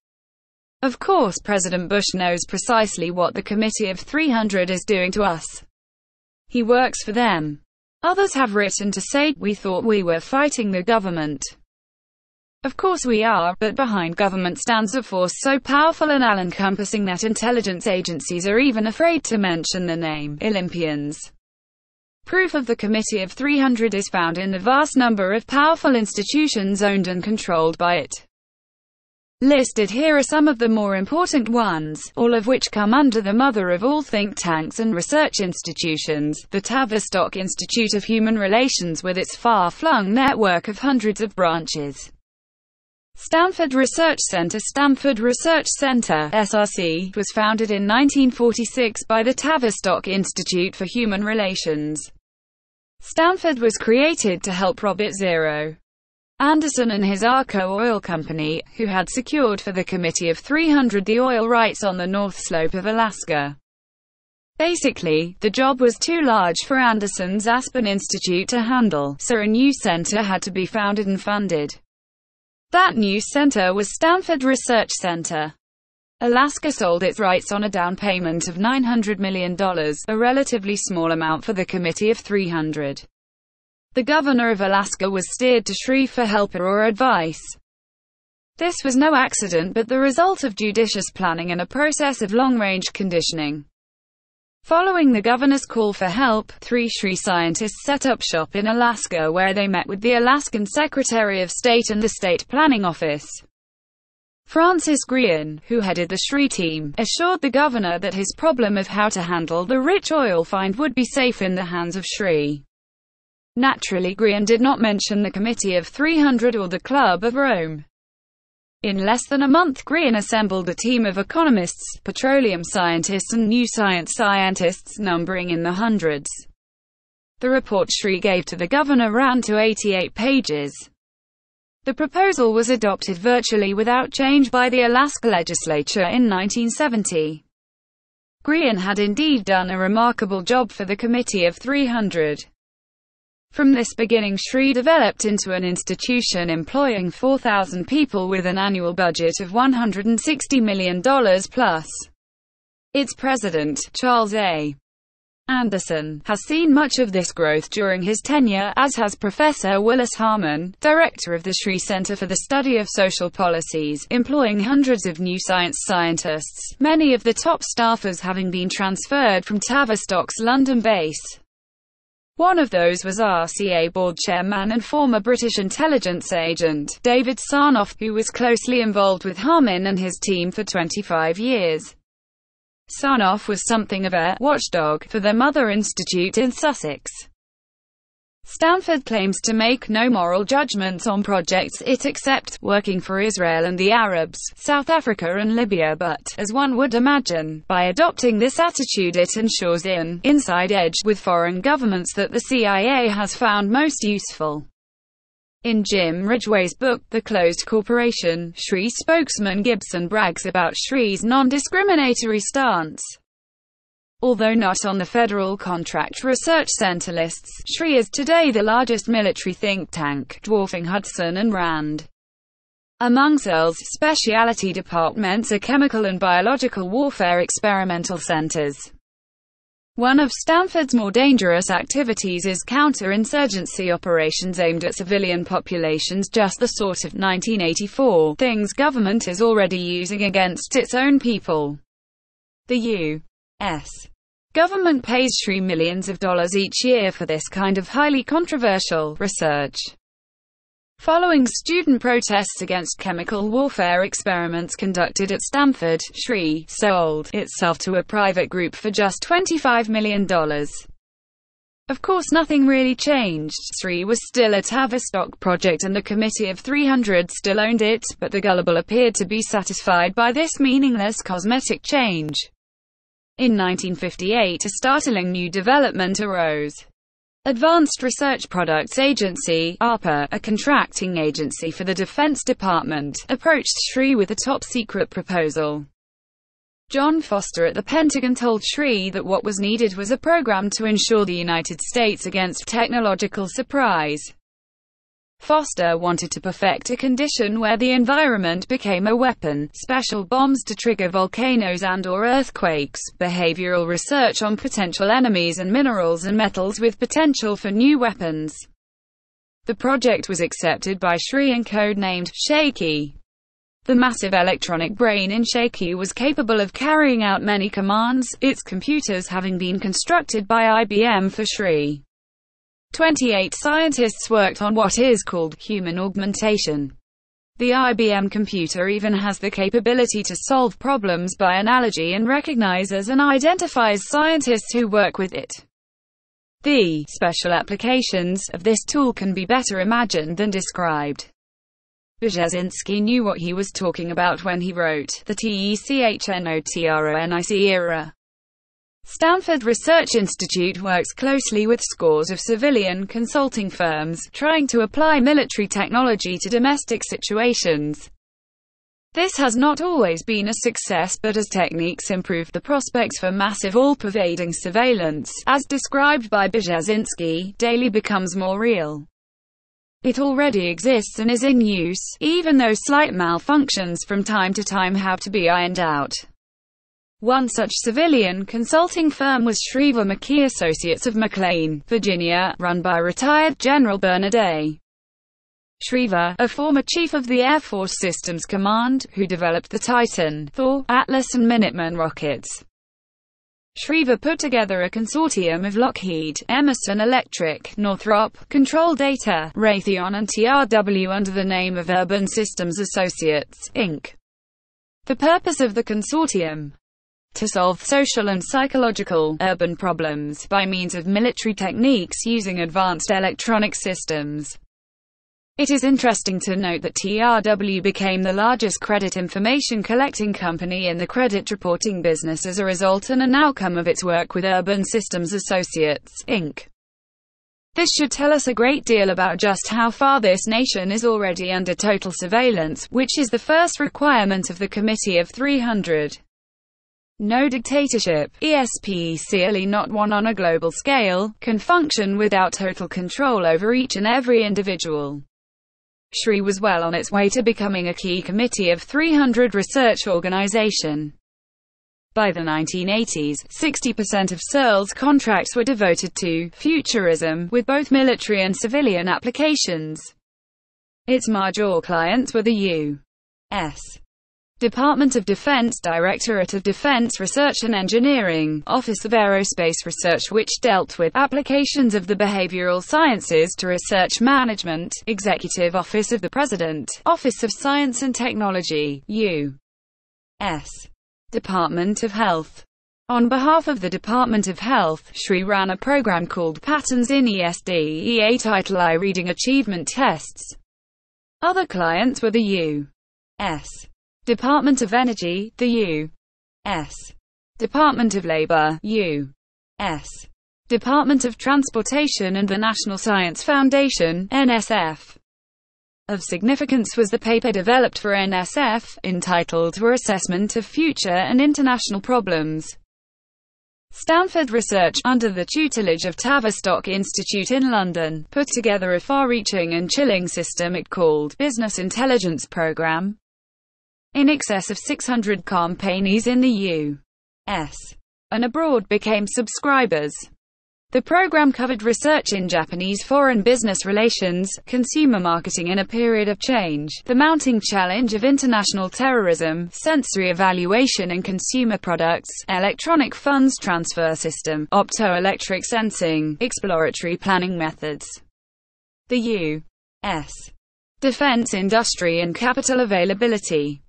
Of course President Bush knows precisely what the Committee of 300 is doing to us. He works for them. Others have written to say, we thought we were fighting the government. Of course we are, but behind government stands a force so powerful and all-encompassing that intelligence agencies are even afraid to mention the name, Olympians. Proof of the Committee of 300 is found in the vast number of powerful institutions owned and controlled by it. Listed here are some of the more important ones, all of which come under the mother of all think tanks and research institutions, the Tavistock Institute of Human Relations with its far-flung network of hundreds of branches. Stanford Research Center Stanford Research Center SRC, was founded in 1946 by the Tavistock Institute for Human Relations. Stanford was created to help Robert Zero Anderson and his Arco Oil Company, who had secured for the Committee of 300 the oil rights on the North Slope of Alaska. Basically, the job was too large for Anderson's Aspen Institute to handle, so a new center had to be founded and funded. That new center was Stanford Research Center. Alaska sold its rights on a down payment of $900 million, a relatively small amount for the Committee of 300. The governor of Alaska was steered to Shreve for help or advice. This was no accident but the result of judicious planning and a process of long-range conditioning. Following the governor's call for help, three SRI scientists set up shop in Alaska where they met with the Alaskan Secretary of State and the State Planning Office. Francis Greene, who headed the SRI team, assured the governor that his problem of how to handle the rich oil find would be safe in the hands of SRI. Naturally Greene did not mention the Committee of 300 or the Club of Rome. In less than a month Greene assembled a team of economists, petroleum scientists and new science scientists numbering in the hundreds. The report SRI gave to the governor ran to 88 pages. The proposal was adopted virtually without change by the Alaska legislature in 1970. Greene had indeed done a remarkable job for the Committee of 300. From this beginning Shri developed into an institution employing 4,000 people with an annual budget of $160 million plus. Its president, Charles A. Anderson, has seen much of this growth during his tenure, as has Professor Willis Harman, director of the Shri Center for the Study of Social Policies, employing hundreds of new science scientists, many of the top staffers having been transferred from Tavistock's London base. One of those was RCA board chairman and former British intelligence agent, David Sarnoff, who was closely involved with Harman and his team for 25 years. Sarnoff was something of a watchdog for the Mother Institute in Sussex. Stanford claims to make no moral judgments on projects it accepts, working for Israel and the Arabs, South Africa and Libya but, as one would imagine, by adopting this attitude it ensures an inside edge with foreign governments that the CIA has found most useful. In Jim Ridgeway's book, The Closed Corporation, Shri spokesman Gibson brags about Shri's non-discriminatory stance. Although not on the Federal Contract Research Center lists, Shri is today the largest military think tank, dwarfing Hudson and Rand. Among CERL's specialty departments are chemical and biological warfare experimental centers. One of Stanford's more dangerous activities is counterinsurgency operations aimed at civilian populations just the sort of 1984 things government is already using against its own people. The U.S. government pays Shri millions of dollars each year for this kind of highly controversial research. Following student protests against chemical warfare experiments conducted at Stanford, Shri sold itself to a private group for just $25 million. Of course nothing really changed, Shri was still a Tavistock project and the Committee of 300 still owned it, but the gullible appeared to be satisfied by this meaningless cosmetic change. In 1958 a startling new development arose. Advanced Research Products Agency ARPA, a contracting agency for the Defense Department, approached Shri with a top-secret proposal. John Foster at the Pentagon told Shri that what was needed was a program to ensure the United States against technological surprise. Foster wanted to perfect a condition where the environment became a weapon, special bombs to trigger volcanoes and or earthquakes, behavioral research on potential enemies and minerals and metals with potential for new weapons. The project was accepted by Shri and code-named Shakey. The massive electronic brain in Shakey was capable of carrying out many commands, its computers having been constructed by IBM for Shri. 28 scientists worked on what is called human augmentation. The IBM computer even has the capability to solve problems by analogy and recognizes and identifies scientists who work with it. The special applications of this tool can be better imagined than described. Brzezinski knew what he was talking about when he wrote the TECHNETRONIC era. Stanford Research Institute works closely with scores of civilian consulting firms, trying to apply military technology to domestic situations. This has not always been a success but as techniques improve the prospects for massive all-pervading surveillance, as described by Brzezinski, daily becomes more real. It already exists and is in use, even though slight malfunctions from time to time have to be ironed out. One such civilian consulting firm was Schriever McKee Associates of McLean, Virginia, run by retired General Bernard A. Schriever, a former chief of the Air Force Systems Command, who developed the Titan, Thor, Atlas and Minuteman rockets. Schriever put together a consortium of Lockheed, Emerson Electric, Northrop, Control Data, Raytheon and TRW under the name of Urban Systems Associates, Inc. The purpose of the consortium to solve social and psychological, urban problems, by means of military techniques using advanced electronic systems. It is interesting to note that TRW became the largest credit information collecting company in the credit reporting business as a result and an outcome of its work with Urban Systems Associates, Inc. This should tell us a great deal about just how far this nation is already under total surveillance, which is the first requirement of the Committee of 300. No dictatorship, especially not one on a global scale, can function without total control over each and every individual. SRI was well on its way to becoming a key committee of 300 research organization. By the 1980s, 60% of Searle's contracts were devoted to futurism, with both military and civilian applications. Its major clients were the U.S. Department of Defense Directorate of Defense Research and Engineering, Office of Aerospace Research which dealt with applications of the behavioral sciences to research management, Executive Office of the President, Office of Science and Technology, U.S. Department of Health. On behalf of the Department of Health, SRI ran a program called Patterns in ESD title I Reading Achievement Tests. Other clients were the U.S. Department of Energy, the U.S. Department of Labor, U.S. Department of Transportation and the National Science Foundation, NSF. Of significance was the paper developed for NSF, entitled For Assessment of Future and International Problems. Stanford Research, under the tutelage of Tavistock Institute in London, put together a far-reaching and chilling system it called Business Intelligence Program. In excess of 600 companies in the U.S. and abroad became subscribers. The program covered research in Japanese foreign business relations, consumer marketing in a period of change, the mounting challenge of international terrorism, sensory evaluation in consumer products, electronic funds transfer system, optoelectric sensing, exploratory planning methods. The U.S. Defense industry and capital availability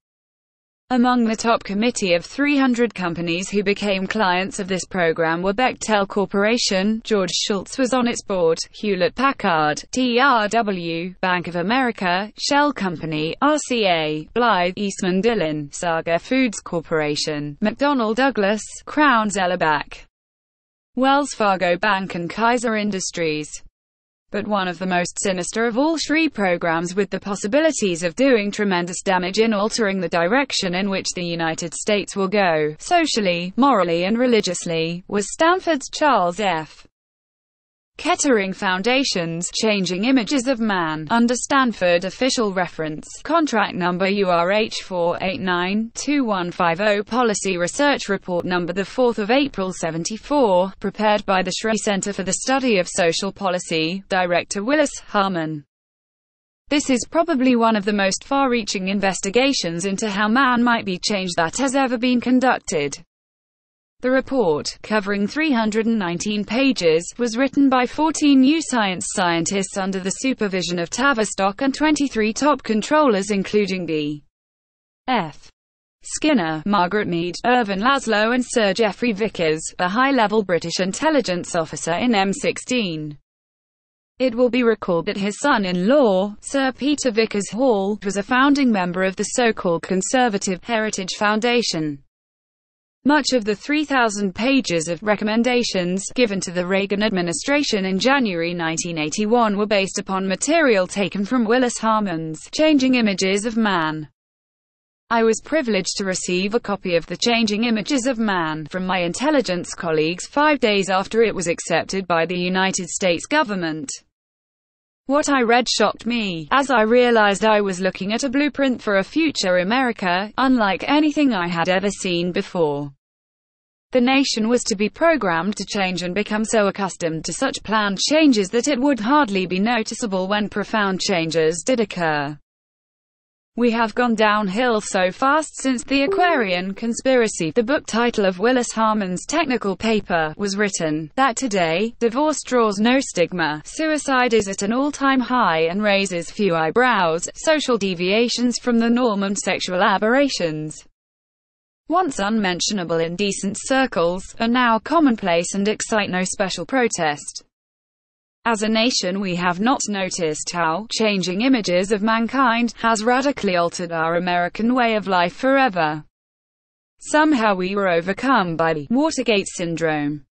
among the top committee of 300 companies who became clients of this program were Bechtel Corporation, George Shultz was on its board, Hewlett-Packard, TRW, Bank of America, Shell Company, RCA, Blyth, Eastman Dillon, Saga Foods Corporation, McDonnell Douglas, Crown Zellerbach, Wells Fargo Bank and Kaiser Industries but one of the most sinister of all SRI programs with the possibilities of doing tremendous damage in altering the direction in which the United States will go, socially, morally and religiously, was Stanford's Charles F. Kettering Foundation's Changing Images of Man, under Stanford official reference, contract number URH 489-2150 Policy Research Report number 4 April 74, prepared by the SRI Center for the Study of Social Policy, Director Willis Harman. This is probably one of the most far-reaching investigations into how man might be changed that has ever been conducted. The report, covering 319 pages, was written by 14 new science scientists under the supervision of Tavistock and 23 top controllers including B. F. Skinner, Margaret Mead, Ervin Laszlo and Sir Geoffrey Vickers, a high-level British intelligence officer in MI6. It will be recalled that his son-in-law, Sir Peter Vickers Hall, was a founding member of the so-called Conservative Heritage Foundation. Much of the 3,000 pages of recommendations given to the Reagan administration in January 1981 were based upon material taken from Willis Harman's Changing Images of Man. I was privileged to receive a copy of The Changing Images of Man from my intelligence colleagues five days after it was accepted by the United States government. What I read shocked me, as I realized I was looking at a blueprint for a future America, unlike anything I had ever seen before. The nation was to be programmed to change and become so accustomed to such planned changes that it would hardly be noticeable when profound changes did occur. We have gone downhill so fast since the Aquarian Conspiracy, the book title of Willis Harman's technical paper, was written, that today, divorce draws no stigma, suicide is at an all-time high and raises few eyebrows, social deviations from the norm and sexual aberrations once unmentionable in decent circles, are now commonplace and excite no special protest. As a nation we have not noticed how changing images of mankind has radically altered our American way of life forever. Somehow we were overcome by the Watergate syndrome.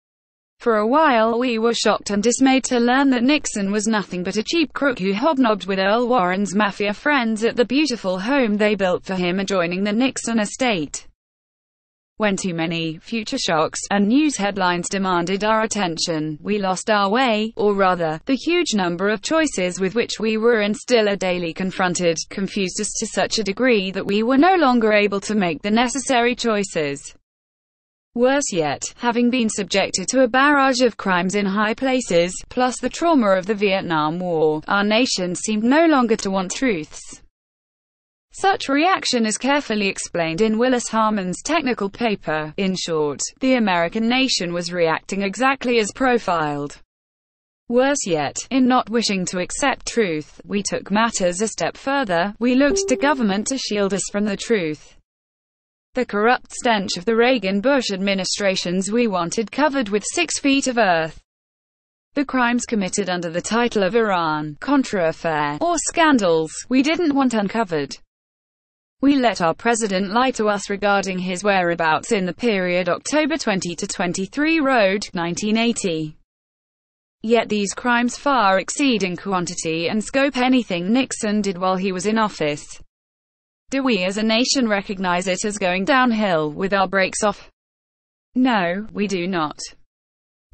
For a while we were shocked and dismayed to learn that Nixon was nothing but a cheap crook who hobnobbed with Earl Warren's mafia friends at the beautiful home they built for him adjoining the Nixon estate. When too many future shocks and news headlines demanded our attention, we lost our way, or rather, the huge number of choices with which we were and still are daily confronted, confused us to such a degree that we were no longer able to make the necessary choices. Worse yet, having been subjected to a barrage of crimes in high places, plus the trauma of the Vietnam War, our nation seemed no longer to want truths. Such reaction is carefully explained in Willis Harman's technical paper. In short, the American nation was reacting exactly as profiled. Worse yet, in not wishing to accept truth, we took matters a step further, we looked to government to shield us from the truth. The corrupt stench of the Reagan-Bush administrations we wanted covered with six feet of earth. The crimes committed under the title of Iran, Contra affair, or scandals, we didn't want uncovered. We let our president lie to us regarding his whereabouts in the period October 20 to 23 Road, 1980. Yet these crimes far exceed in quantity and scope anything Nixon did while he was in office. Do we as a nation recognize it as going downhill with our brakes off? No, we do not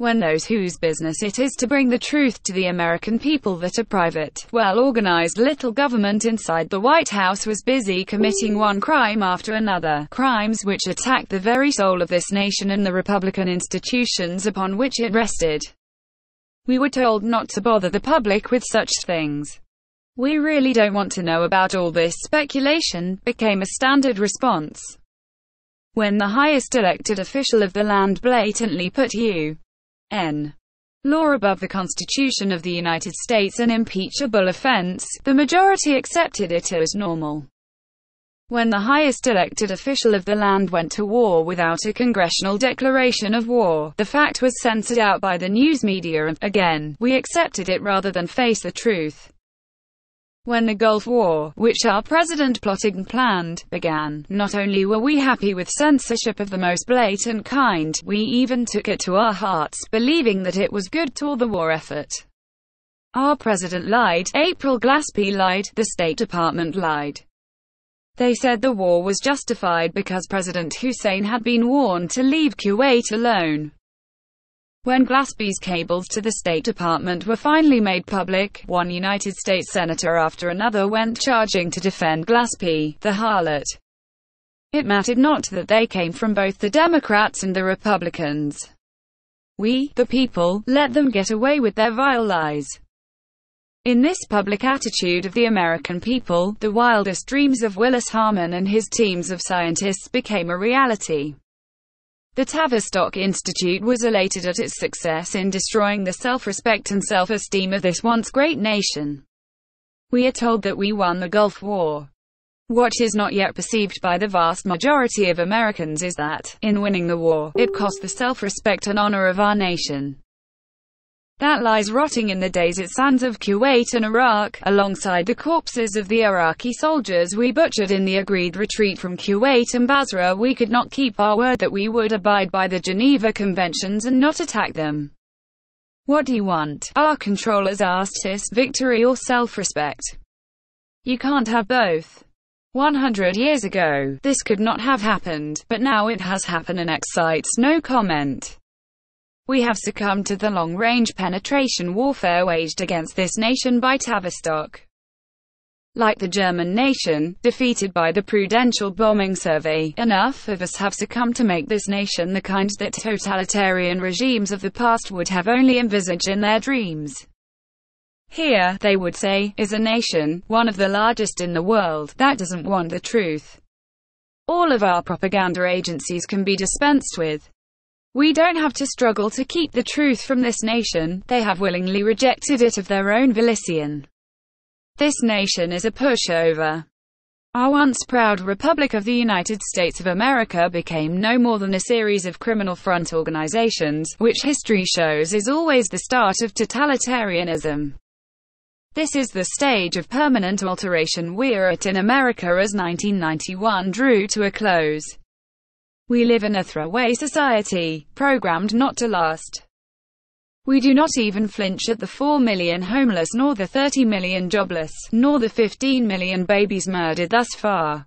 when those whose business it is to bring the truth to the American people that a private, well-organized little government inside the White House was busy committing one crime after another, crimes which attacked the very soul of this nation and the Republican institutions upon which it rested. We were told not to bother the public with such things. We really don't want to know about all this speculation, became a standard response. When the highest elected official of the land blatantly put you N. Law above the Constitution of the United States an impeachable offense, the majority accepted it as normal. When the highest elected official of the land went to war without a congressional declaration of war, the fact was censored out by the news media and, again, we accepted it rather than face the truth. When the Gulf War, which our president plotted and planned, began, not only were we happy with censorship of the most blatant kind, we even took it to our hearts, believing that it was good to the war effort. Our president lied, April Glaspie lied, the State Department lied. They said the war was justified because President Hussein had been warned to leave Kuwait alone. When Glaspie's cables to the State Department were finally made public, one United States senator after another went charging to defend Glaspie, the harlot. It mattered not that they came from both the Democrats and the Republicans. We, the people, let them get away with their vile lies. In this public attitude of the American people, the wildest dreams of Willis Harman and his teams of scientists became a reality. The Tavistock Institute was elated at its success in destroying the self-respect and self-esteem of this once great nation. We are told that we won the Gulf War. What is not yet perceived by the vast majority of Americans is that, in winning the war, it cost the self-respect and honor of our nation that lies rotting in the desert sands of Kuwait and Iraq, alongside the corpses of the Iraqi soldiers we butchered in the agreed retreat from Kuwait and Basra we could not keep our word that we would abide by the Geneva Conventions and not attack them. What do you want? Our controllers asked us, victory or self-respect? You can't have both. 100 years ago, this could not have happened, but now it has happened and excites no comment. We have succumbed to the long-range penetration warfare waged against this nation by Tavistock. Like the German nation, defeated by the Prudential bombing survey, enough of us have succumbed to make this nation the kind that totalitarian regimes of the past would have only envisaged in their dreams. Here, they would say, is a nation, one of the largest in the world, that doesn't want the truth. All of our propaganda agencies can be dispensed with. We don't have to struggle to keep the truth from this nation, they have willingly rejected it of their own volition. This nation is a pushover. Our once proud Republic of the United States of America became no more than a series of criminal front organizations, which history shows is always the start of totalitarianism. This is the stage of permanent alteration we're at in America as 1991 drew to a close. We live in a throwaway society, programmed not to last. We do not even flinch at the 4 million homeless nor the 30 million jobless, nor the 15 million babies murdered thus far.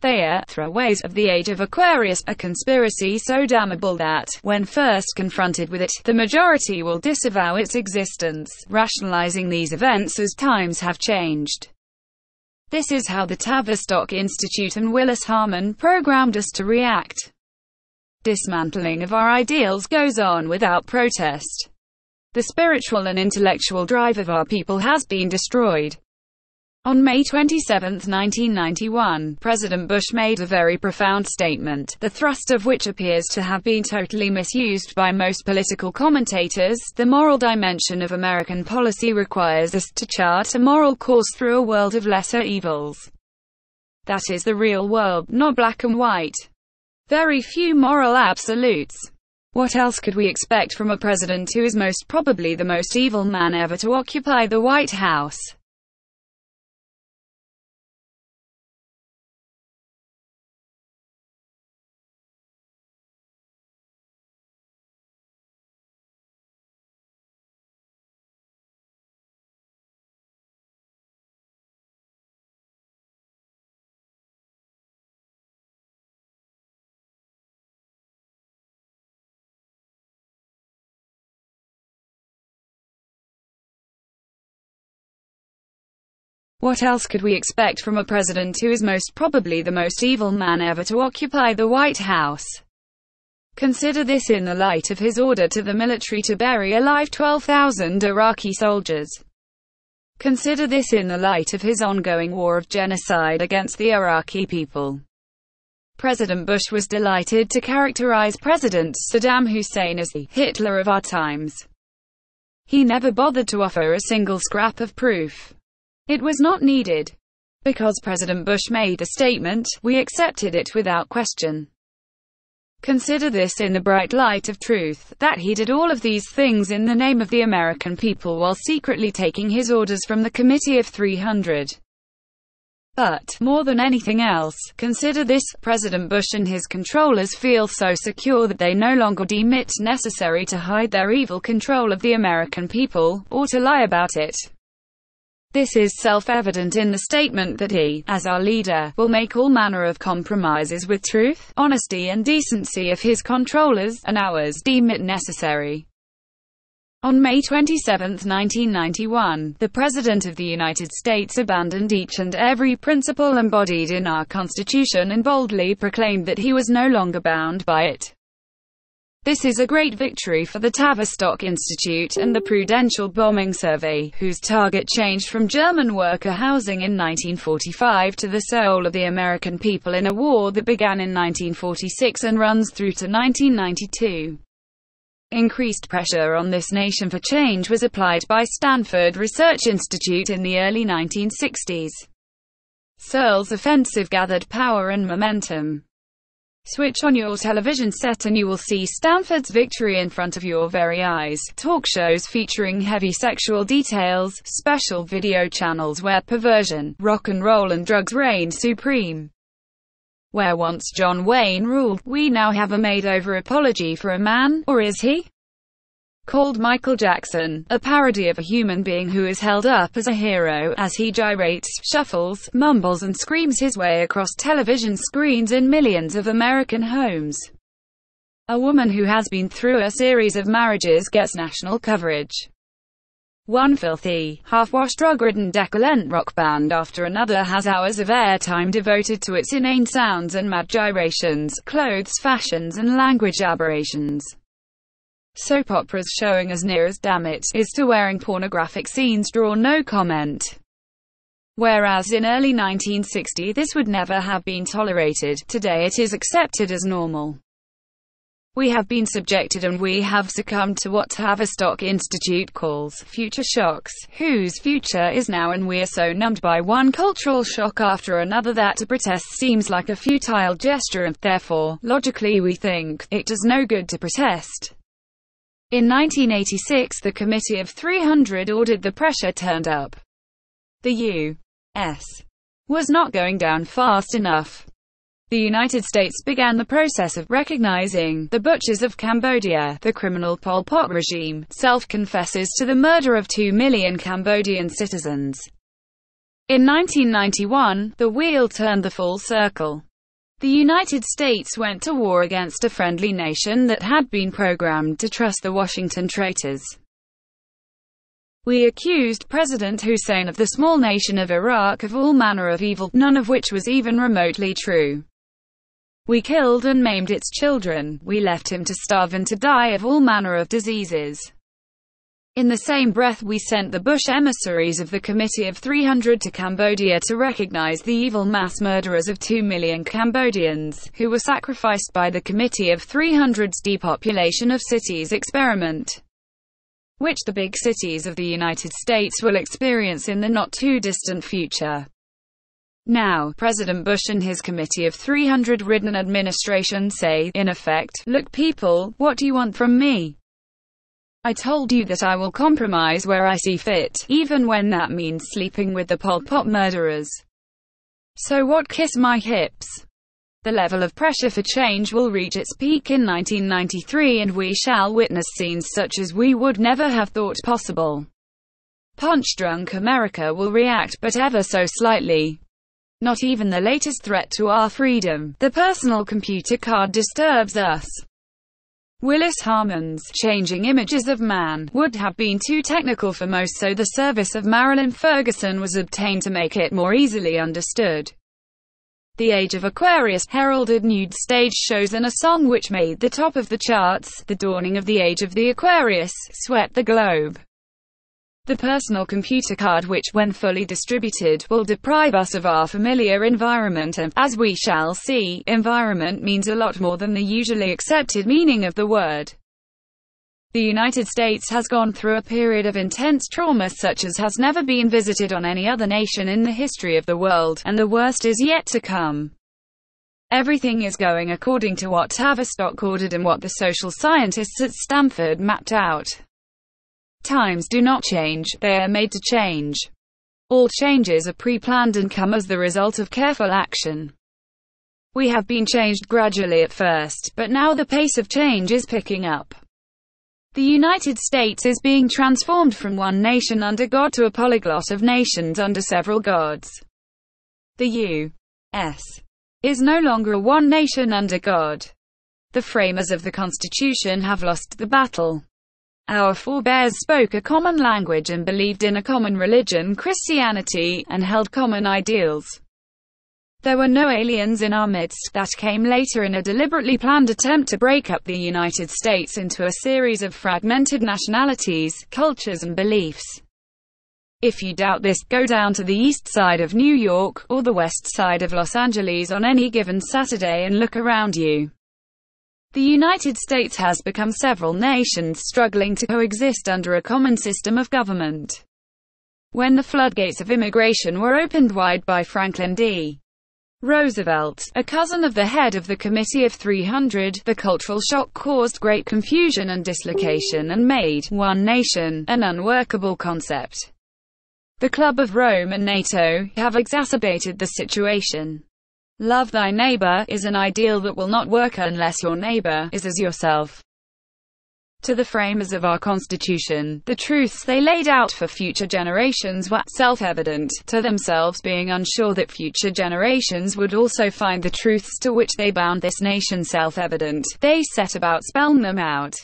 They are throwaways of the age of Aquarius, a conspiracy so damnable that, when first confronted with it, the majority will disavow its existence, rationalizing these events as times have changed. This is how the Tavistock Institute and Willis Harman programmed us to react. Dismantling of our ideals goes on without protest. The spiritual and intellectual drive of our people has been destroyed. On May 27, 1991, President Bush made a very profound statement, the thrust of which appears to have been totally misused by most political commentators. The moral dimension of American policy requires us to chart a moral course through a world of lesser evils. That is the real world, not black and white. Very few moral absolutes. What else could we expect from a president who is most probably the most evil man ever to occupy the White House? What else could we expect from a president who is most probably the most evil man ever to occupy the White House? Consider this in the light of his order to the military to bury alive 12,000 Iraqi soldiers. Consider this in the light of his ongoing war of genocide against the Iraqi people. President Bush was delighted to characterize President Saddam Hussein as the Hitler of our times. He never bothered to offer a single scrap of proof. It was not needed. Because President Bush made the statement, we accepted it without question. Consider this in the bright light of truth, that he did all of these things in the name of the American people while secretly taking his orders from the Committee of 300. But, more than anything else, consider this, President Bush and his controllers feel so secure that they no longer deem it necessary to hide their evil control of the American people, or to lie about it. This is self-evident in the statement that he, as our leader, will make all manner of compromises with truth, honesty and decency if his controllers, and ours, deem it necessary. On May 27, 1991, the President of the United States abandoned each and every principle embodied in our Constitution and boldly proclaimed that he was no longer bound by it. This is a great victory for the Tavistock Institute and the Prudential Bombing Survey, whose target changed from German worker housing in 1945 to the soul of the American people in a war that began in 1946 and runs through to 1992. Increased pressure on this nation for change was applied by Stanford Research Institute in the early 1960s. Searle's offensive gathered power and momentum. Switch on your television set and you will see Stanford's victory in front of your very eyes. Talk shows featuring heavy sexual details, special video channels where perversion, rock and roll and drugs reign supreme. Where once John Wayne ruled, we now have a made-over apology for a man, or is he? Called Michael Jackson, a parody of a human being who is held up as a hero, as he gyrates, shuffles, mumbles and screams his way across television screens in millions of American homes. A woman who has been through a series of marriages gets national coverage. One filthy, half-washed drug-ridden decolleté rock band after another has hours of airtime devoted to its inane sounds and mad gyrations, clothes fashions and language aberrations. Soap operas showing as near as damn it is to wearing pornographic scenes draw no comment. Whereas in early 1960 this would never have been tolerated, today it is accepted as normal. We have been subjected and we have succumbed to what Tavistock Institute calls future shocks, whose future is now and we are so numbed by one cultural shock after another that to protest seems like a futile gesture and, therefore, logically we think, it does no good to protest. In 1986 the Committee of 300 ordered the pressure turned up. The U.S. was not going down fast enough. The United States began the process of recognizing the butchers of Cambodia, the criminal Pol Pot regime, self-confesses to the murder of two million Cambodian citizens. In 1991, the wheel turned the full circle. The United States went to war against a friendly nation that had been programmed to trust the Washington traitors. We accused President Hussein of the small nation of Iraq of all manner of evil, none of which was even remotely true. We killed and maimed its children, we left him to starve and to die of all manner of diseases. In the same breath we sent the Bush emissaries of the Committee of 300 to Cambodia to recognize the evil mass murderers of 2 million Cambodians, who were sacrificed by the Committee of 300's depopulation of cities experiment, which the big cities of the United States will experience in the not-too-distant future. Now, President Bush and his Committee of 300 ridden administration say, in effect, look people, what do you want from me? I told you that I will compromise where I see fit, even when that means sleeping with the Pol Pot murderers. So what kiss my hips? The level of pressure for change will reach its peak in 1993 and we shall witness scenes such as we would never have thought possible. Punch-drunk America will react but ever so slightly. Not even the latest threat to our freedom, the personal computer card disturbs us. Willis Harman's Changing Images of Man would have been too technical for most so the service of Marilyn Ferguson was obtained to make it more easily understood. The Age of Aquarius heralded nude stage shows and a song which made the top of the charts, The Dawning of the Age of the Aquarius, swept the globe. The personal computer card which, when fully distributed, will deprive us of our familiar environment and, as we shall see, environment means a lot more than the usually accepted meaning of the word. The United States has gone through a period of intense trauma such as has never been visited on any other nation in the history of the world, and the worst is yet to come. Everything is going according to what Tavistock ordered and what the social scientists at Stanford mapped out. Times do not change, they are made to change. All changes are pre-planned and come as the result of careful action. We have been changed gradually at first, but now the pace of change is picking up. The United States is being transformed from one nation under God to a polyglot of nations under several gods. The U.S. is no longer a one nation under God. The framers of the Constitution have lost the battle. Our forebears spoke a common language and believed in a common religion, Christianity, and held common ideals. There were no aliens in our midst, that came later in a deliberately planned attempt to break up the United States into a series of fragmented nationalities, cultures and beliefs. If you doubt this, go down to the east side of New York, or the west side of Los Angeles on any given Saturday and look around you. The United States has become several nations struggling to coexist under a common system of government. When the floodgates of immigration were opened wide by Franklin D. Roosevelt, a cousin of the head of the Committee of 300, the cultural shock caused great confusion and dislocation and made one nation an unworkable concept. The Club of Rome and NATO have exacerbated the situation. Love thy neighbor is an ideal that will not work unless your neighbor is as yourself. To the framers of our Constitution, the truths they laid out for future generations were self-evident, to themselves being unsure that future generations would also find the truths to which they bound this nation self-evident, they set about spelling them out.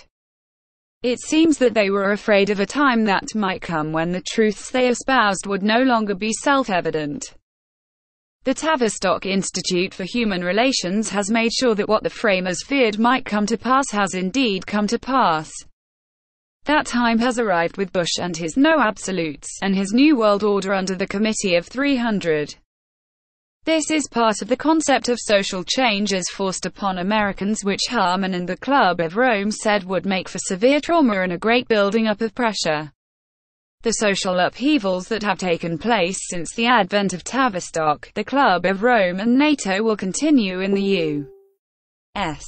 It seems that they were afraid of a time that might come when the truths they espoused would no longer be self-evident. The Tavistock Institute for Human Relations has made sure that what the framers feared might come to pass has indeed come to pass. That time has arrived with Bush and his no absolutes, and his New World Order under the Committee of 300. This is part of the concept of social change as forced upon Americans which Harman and the Club of Rome said would make for severe trauma and a great building up of pressure. The social upheavals that have taken place since the advent of Tavistock, the Club of Rome and NATO will continue in the U.S.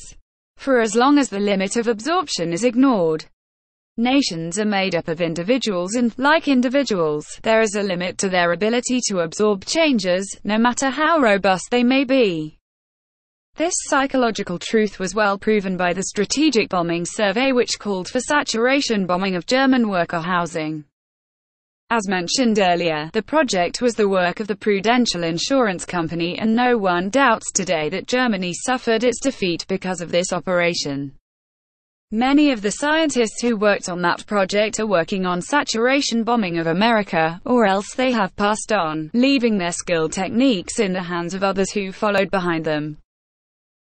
for as long as the limit of absorption is ignored. Nations are made up of individuals and, like individuals, there is a limit to their ability to absorb changes, no matter how robust they may be. This psychological truth was well proven by the Strategic Bombing Survey which called for saturation bombing of German worker housing. As mentioned earlier, the project was the work of the Prudential Insurance Company and no one doubts today that Germany suffered its defeat because of this operation. Many of the scientists who worked on that project are working on saturation bombing of America, or else they have passed on, leaving their skilled techniques in the hands of others who followed behind them.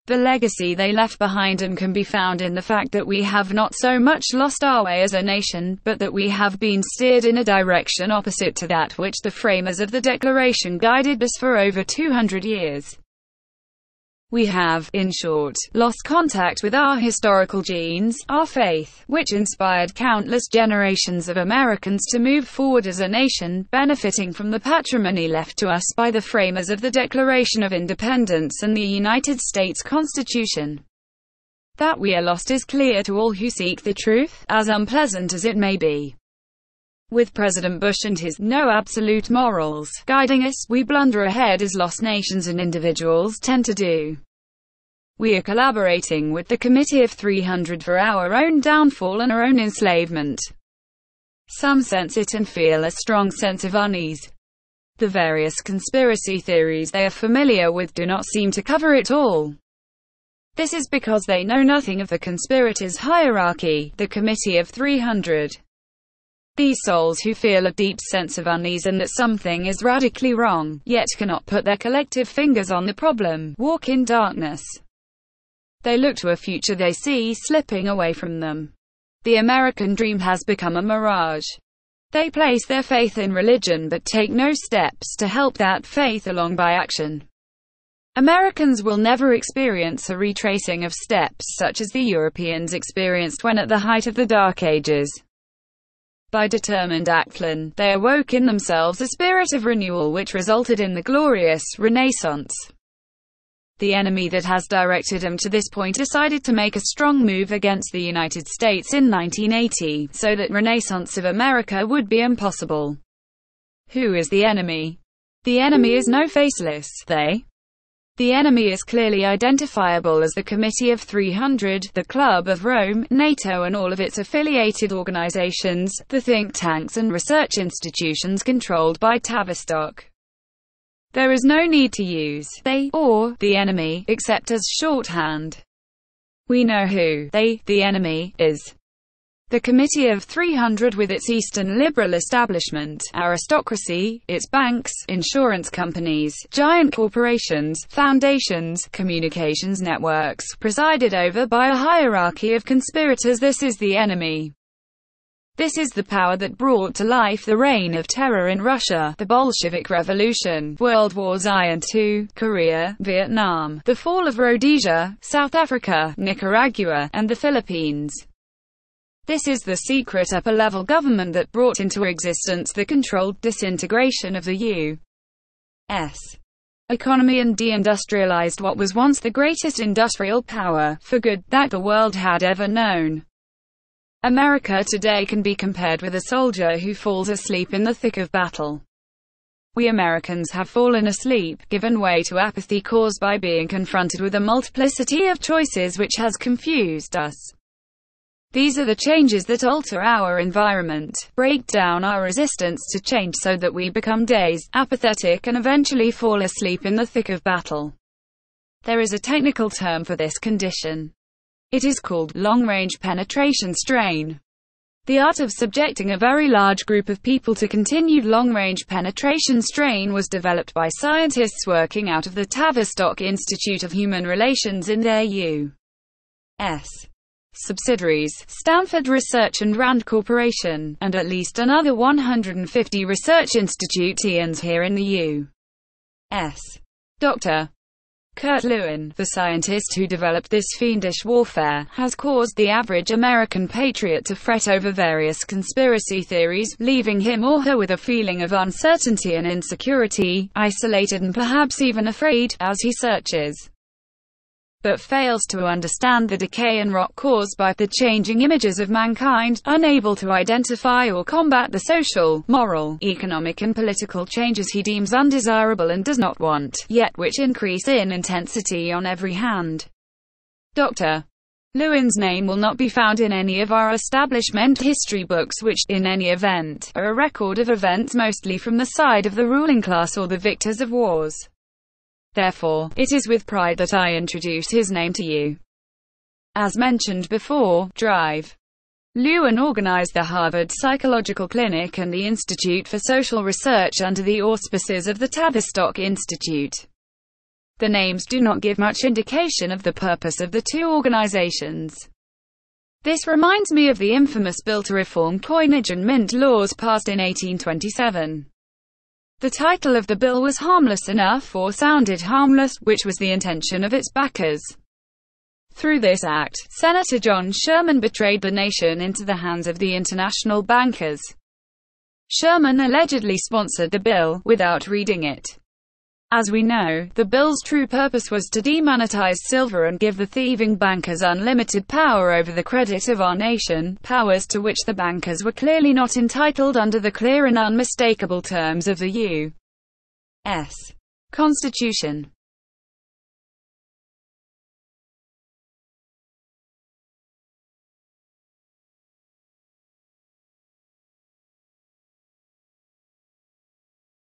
The legacy they left behind them can be found in the fact that we have not so much lost our way as a nation, but that we have been steered in a direction opposite to that which the framers of the Declaration guided us for over 200 years. We have, in short, lost contact with our historical genes, our faith, which inspired countless generations of Americans to move forward as a nation, benefiting from the patrimony left to us by the framers of the Declaration of Independence and the United States Constitution. That we are lost is clear to all who seek the truth, as unpleasant as it may be. With President Bush and his no absolute morals guiding us, we blunder ahead as lost nations and individuals tend to do. We are collaborating with the Committee of 300 for our own downfall and our own enslavement. Some sense it and feel a strong sense of unease. The various conspiracy theories they are familiar with do not seem to cover it all. This is because they know nothing of the conspirators' hierarchy, the Committee of 300. These souls who feel a deep sense of unease and that something is radically wrong, yet cannot put their collective fingers on the problem, walk in darkness. They look to a future they see slipping away from them. The American dream has become a mirage. They place their faith in religion but take no steps to help that faith along by action. Americans will never experience a retracing of steps such as the Europeans experienced when at the height of the Dark Ages. By determined action, they awoke in themselves a spirit of renewal which resulted in the glorious Renaissance. The enemy that has directed them to this point decided to make a strong move against the United States in 1980, so that Renaissance of America would be impossible. Who is the enemy? The enemy is no faceless, they, the enemy is clearly identifiable as the Committee of 300, the Club of Rome, NATO and all of its affiliated organizations, the think tanks and research institutions controlled by Tavistock. There is no need to use they or the enemy, except as shorthand. We know who they, the enemy, is. The Committee of 300 with its Eastern liberal establishment, aristocracy, its banks, insurance companies, giant corporations, foundations, communications networks, presided over by a hierarchy of conspirators this is the enemy. This is the power that brought to life the reign of terror in Russia, the Bolshevik Revolution, World Wars I and II, Korea, Vietnam, the fall of Rhodesia, South Africa, Nicaragua, and the Philippines. This is the secret upper-level government that brought into existence the controlled disintegration of the U.S. economy and deindustrialized what was once the greatest industrial power, for good, that the world had ever known. America today can be compared with a soldier who falls asleep in the thick of battle. We Americans have fallen asleep, given way to apathy caused by being confronted with a multiplicity of choices which has confused us. These are the changes that alter our environment, break down our resistance to change so that we become dazed, apathetic and eventually fall asleep in the thick of battle. There is a technical term for this condition. It is called long-range penetration strain. The art of subjecting a very large group of people to continued long-range penetration strain was developed by scientists working out of the Tavistock Institute of Human Relations in their U.S subsidiaries, Stanford Research and Rand Corporation, and at least another 150 research institutions here in the U.S. Dr. Kurt Lewin, the scientist who developed this fiendish warfare, has caused the average American patriot to fret over various conspiracy theories, leaving him or her with a feeling of uncertainty and insecurity, isolated and perhaps even afraid, as he searches but fails to understand the decay and rot caused by the changing images of mankind, unable to identify or combat the social, moral, economic and political changes he deems undesirable and does not want, yet which increase in intensity on every hand. Dr. Lewin's name will not be found in any of our establishment history books which, in any event, are a record of events mostly from the side of the ruling class or the victors of wars. Therefore, it is with pride that I introduce his name to you. As mentioned before, Drive. Lewin organized the Harvard Psychological Clinic and the Institute for Social Research under the auspices of the Tavistock Institute. The names do not give much indication of the purpose of the two organizations. This reminds me of the infamous bill to reform coinage and mint laws passed in 1827. The title of the bill was harmless enough or sounded harmless, which was the intention of its backers. Through this act, Senator John Sherman betrayed the nation into the hands of the international bankers. Sherman allegedly sponsored the bill, without reading it. As we know, the bill's true purpose was to demonetize silver and give the thieving bankers unlimited power over the credit of our nation, powers to which the bankers were clearly not entitled under the clear and unmistakable terms of the U.S. Constitution.